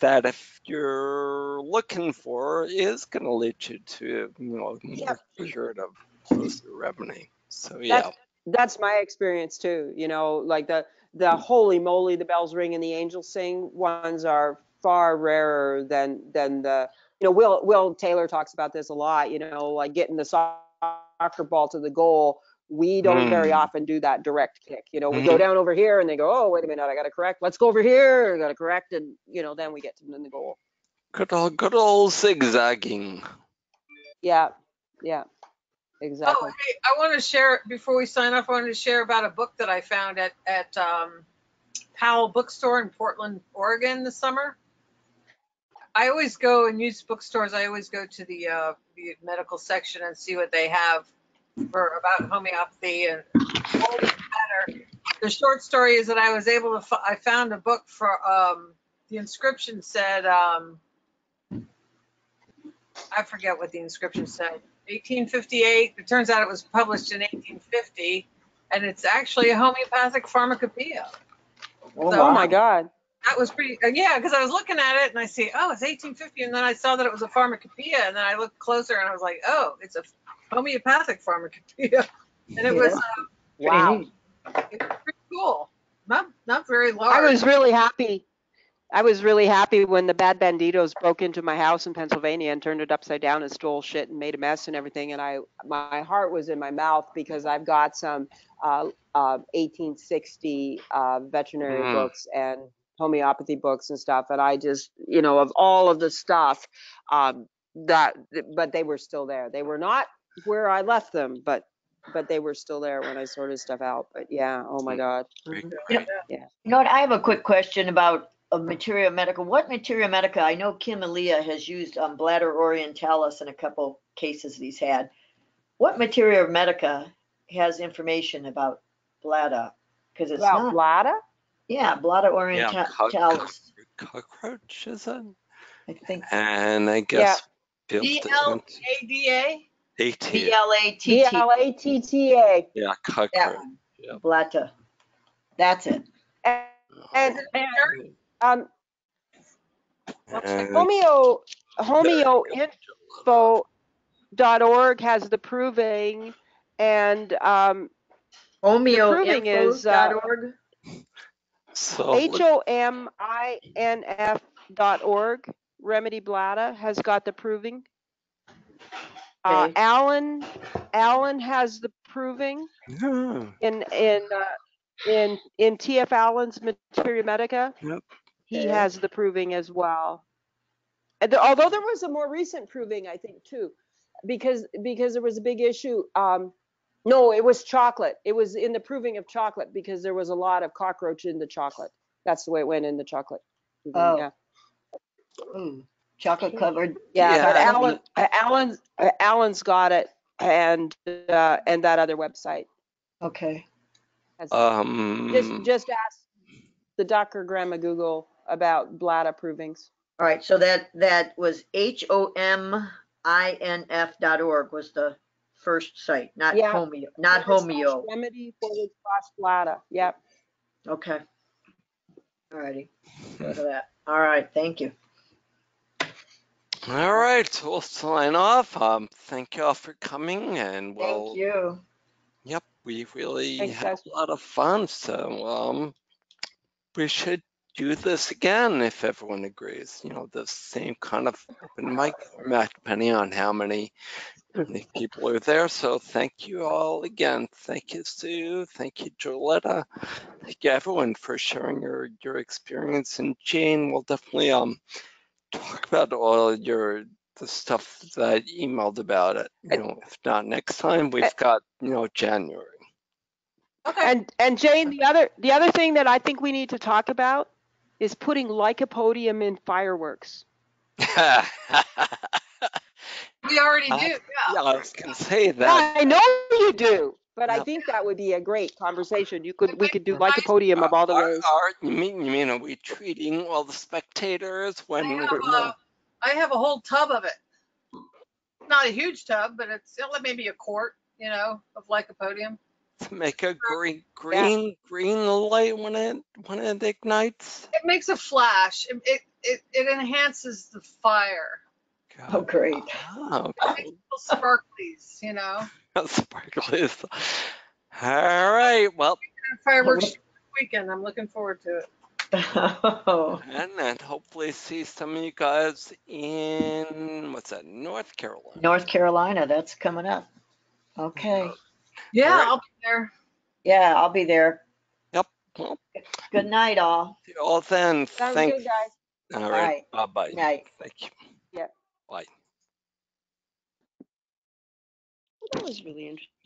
that if you're looking for is going to lead you to, you know, more curative, closer remedy. So, yeah. That's that's my experience too. You know, like the the holy moly, the bells ring and the angels sing ones are far rarer than than the you know Will Will Taylor talks about this a lot. You know, like getting the soccer ball to the goal. We don't very Mm. often do that direct kick. You know, we go Mhm. down over here and they go, oh wait a minute, I got to correct. Let's go over here. I got to correct, and you know, then we get to the goal. Good old, good old zigzagging. Yeah, yeah, exactly. Oh, exactly. hey, I want to share before we sign off. I wanted to share about a book that I found at at um, Powell Bookstore in Portland, Oregon, this summer. I always go and use bookstores. I always go to the uh, the medical section and see what they have for about homeopathy and all the matter. The short story is that I was able to. I found a book for um, the inscription said. Um, I forget what the inscription said. 1858. It turns out it was published in 1850, and it's actually a homeopathic pharmacopoeia. Oh, So- my God. That was pretty, uh, yeah, because I was looking at it and I see, oh, it's 1850, and then I saw that it was a pharmacopoeia, and then I looked closer and I was like, oh, it's a homeopathic pharmacopoeia, [laughs] and it was, uh, Wow. it was pretty cool. Not not very large. I was really happy. I was really happy when the bad banditos broke into my house in Pennsylvania and turned it upside down and stole shit and made a mess and everything. And I, my heart was in my mouth because I've got some uh, uh, 1860 uh, veterinary Mm. books and homeopathy books and stuff. And I just, you know, of all of the stuff um, that, but they were still there. They were not where I left them, but but they were still there when I sorted stuff out. But yeah, oh my God. Great, Mhm. great. You know what, I have a quick question about of Materia Medica, what Materia Medica, I know Kim Elia has used um, Blatta orientalis in a couple cases that he's had. What Materia Medica has information about Blatta? Because it's About not, Blatta? yeah, Blatta Yeah, co- orientalis, co- cockroach is it? I think And I guess built B it into A D A? AT. B L A T B T, L A T T A. Yeah, that one, Yep. Blatta. That's it. And, and, Sure. um, And- Homeo, homeoinfo.org has the proving and, um, proving is, uh, Homeoinfos.org. So H O M I N F dot org, Remedy Blatta has got the proving. Uh, Allen, Allen has the proving yeah, in, in, uh, in, in TF Allen's Materia Medica. Yep. He Okay. has the proving as well. And there- although there was a more recent proving, I think too, because, because there was a big issue, um, no, it was chocolate. It was in the proving of chocolate because there was a lot of cockroach in the chocolate. That's the way it went in the chocolate. proving, Oh. Yeah, Ooh, chocolate covered. yeah, but Yeah. Allen, uh, Allen's, uh, Allen's got it and, uh, and that other website. Okay. has um, Just, just ask the Dr. Grandma Google about Blatta provings. All right, so that, that was H O M I N F dot org was the first site, not Yeah. homeo, not homeo. Remedy forward slash Blatta, yep. Okay. All righty. Go that. All right, thank you. All right, we'll sign off. Um, thank you all for coming and we'll, Thank you. yep, we really Thanks, had guys. a lot of fun. So, um, we should do this again if everyone agrees. You know, the same kind of open mic format, depending on how many, how many people are there. So thank you all again. Thank you, Sue. Thank you, Joletta. Thank you, everyone, for sharing your, your experience. And Jane we'll definitely, um, talk about all your, the stuff that I emailed about it. You know, if not next time, we've got, you know, January. Okay. And, and Jane, the other, the other thing that I think we need to talk about is putting lycopodium in fireworks. Yeah, [laughs] We already Uh, do, yeah. I was gonna say that. I know you do, but I think that would be a great conversation. You could, we could do like a podium of all the Are- ways. are- you mean, you mean, are we treating all the spectators I when have, we're a. I have a whole tub of it. Not a huge tub, but it's maybe a quart, you know, of like lycopodium. To make a green, green, green light when it, when it ignites? It makes a flash. It, it, it, it enhances the fire. Oh, great. Oh, It makes little sparklies, you know. cool. [laughs] Sparklies. All right, well, Fireworks weekend. I'm looking forward to it. Oh. [laughs] and then hopefully see some of you guys in, what's that, North Carolina? North Carolina, that's coming up. Okay. Uh, yeah, All right. I'll be there. Yeah, I'll be there. Well, Good night, all. see you all then, Sounds thank, good, guys. all right, bye-bye. Night. Thank you. That was really interesting.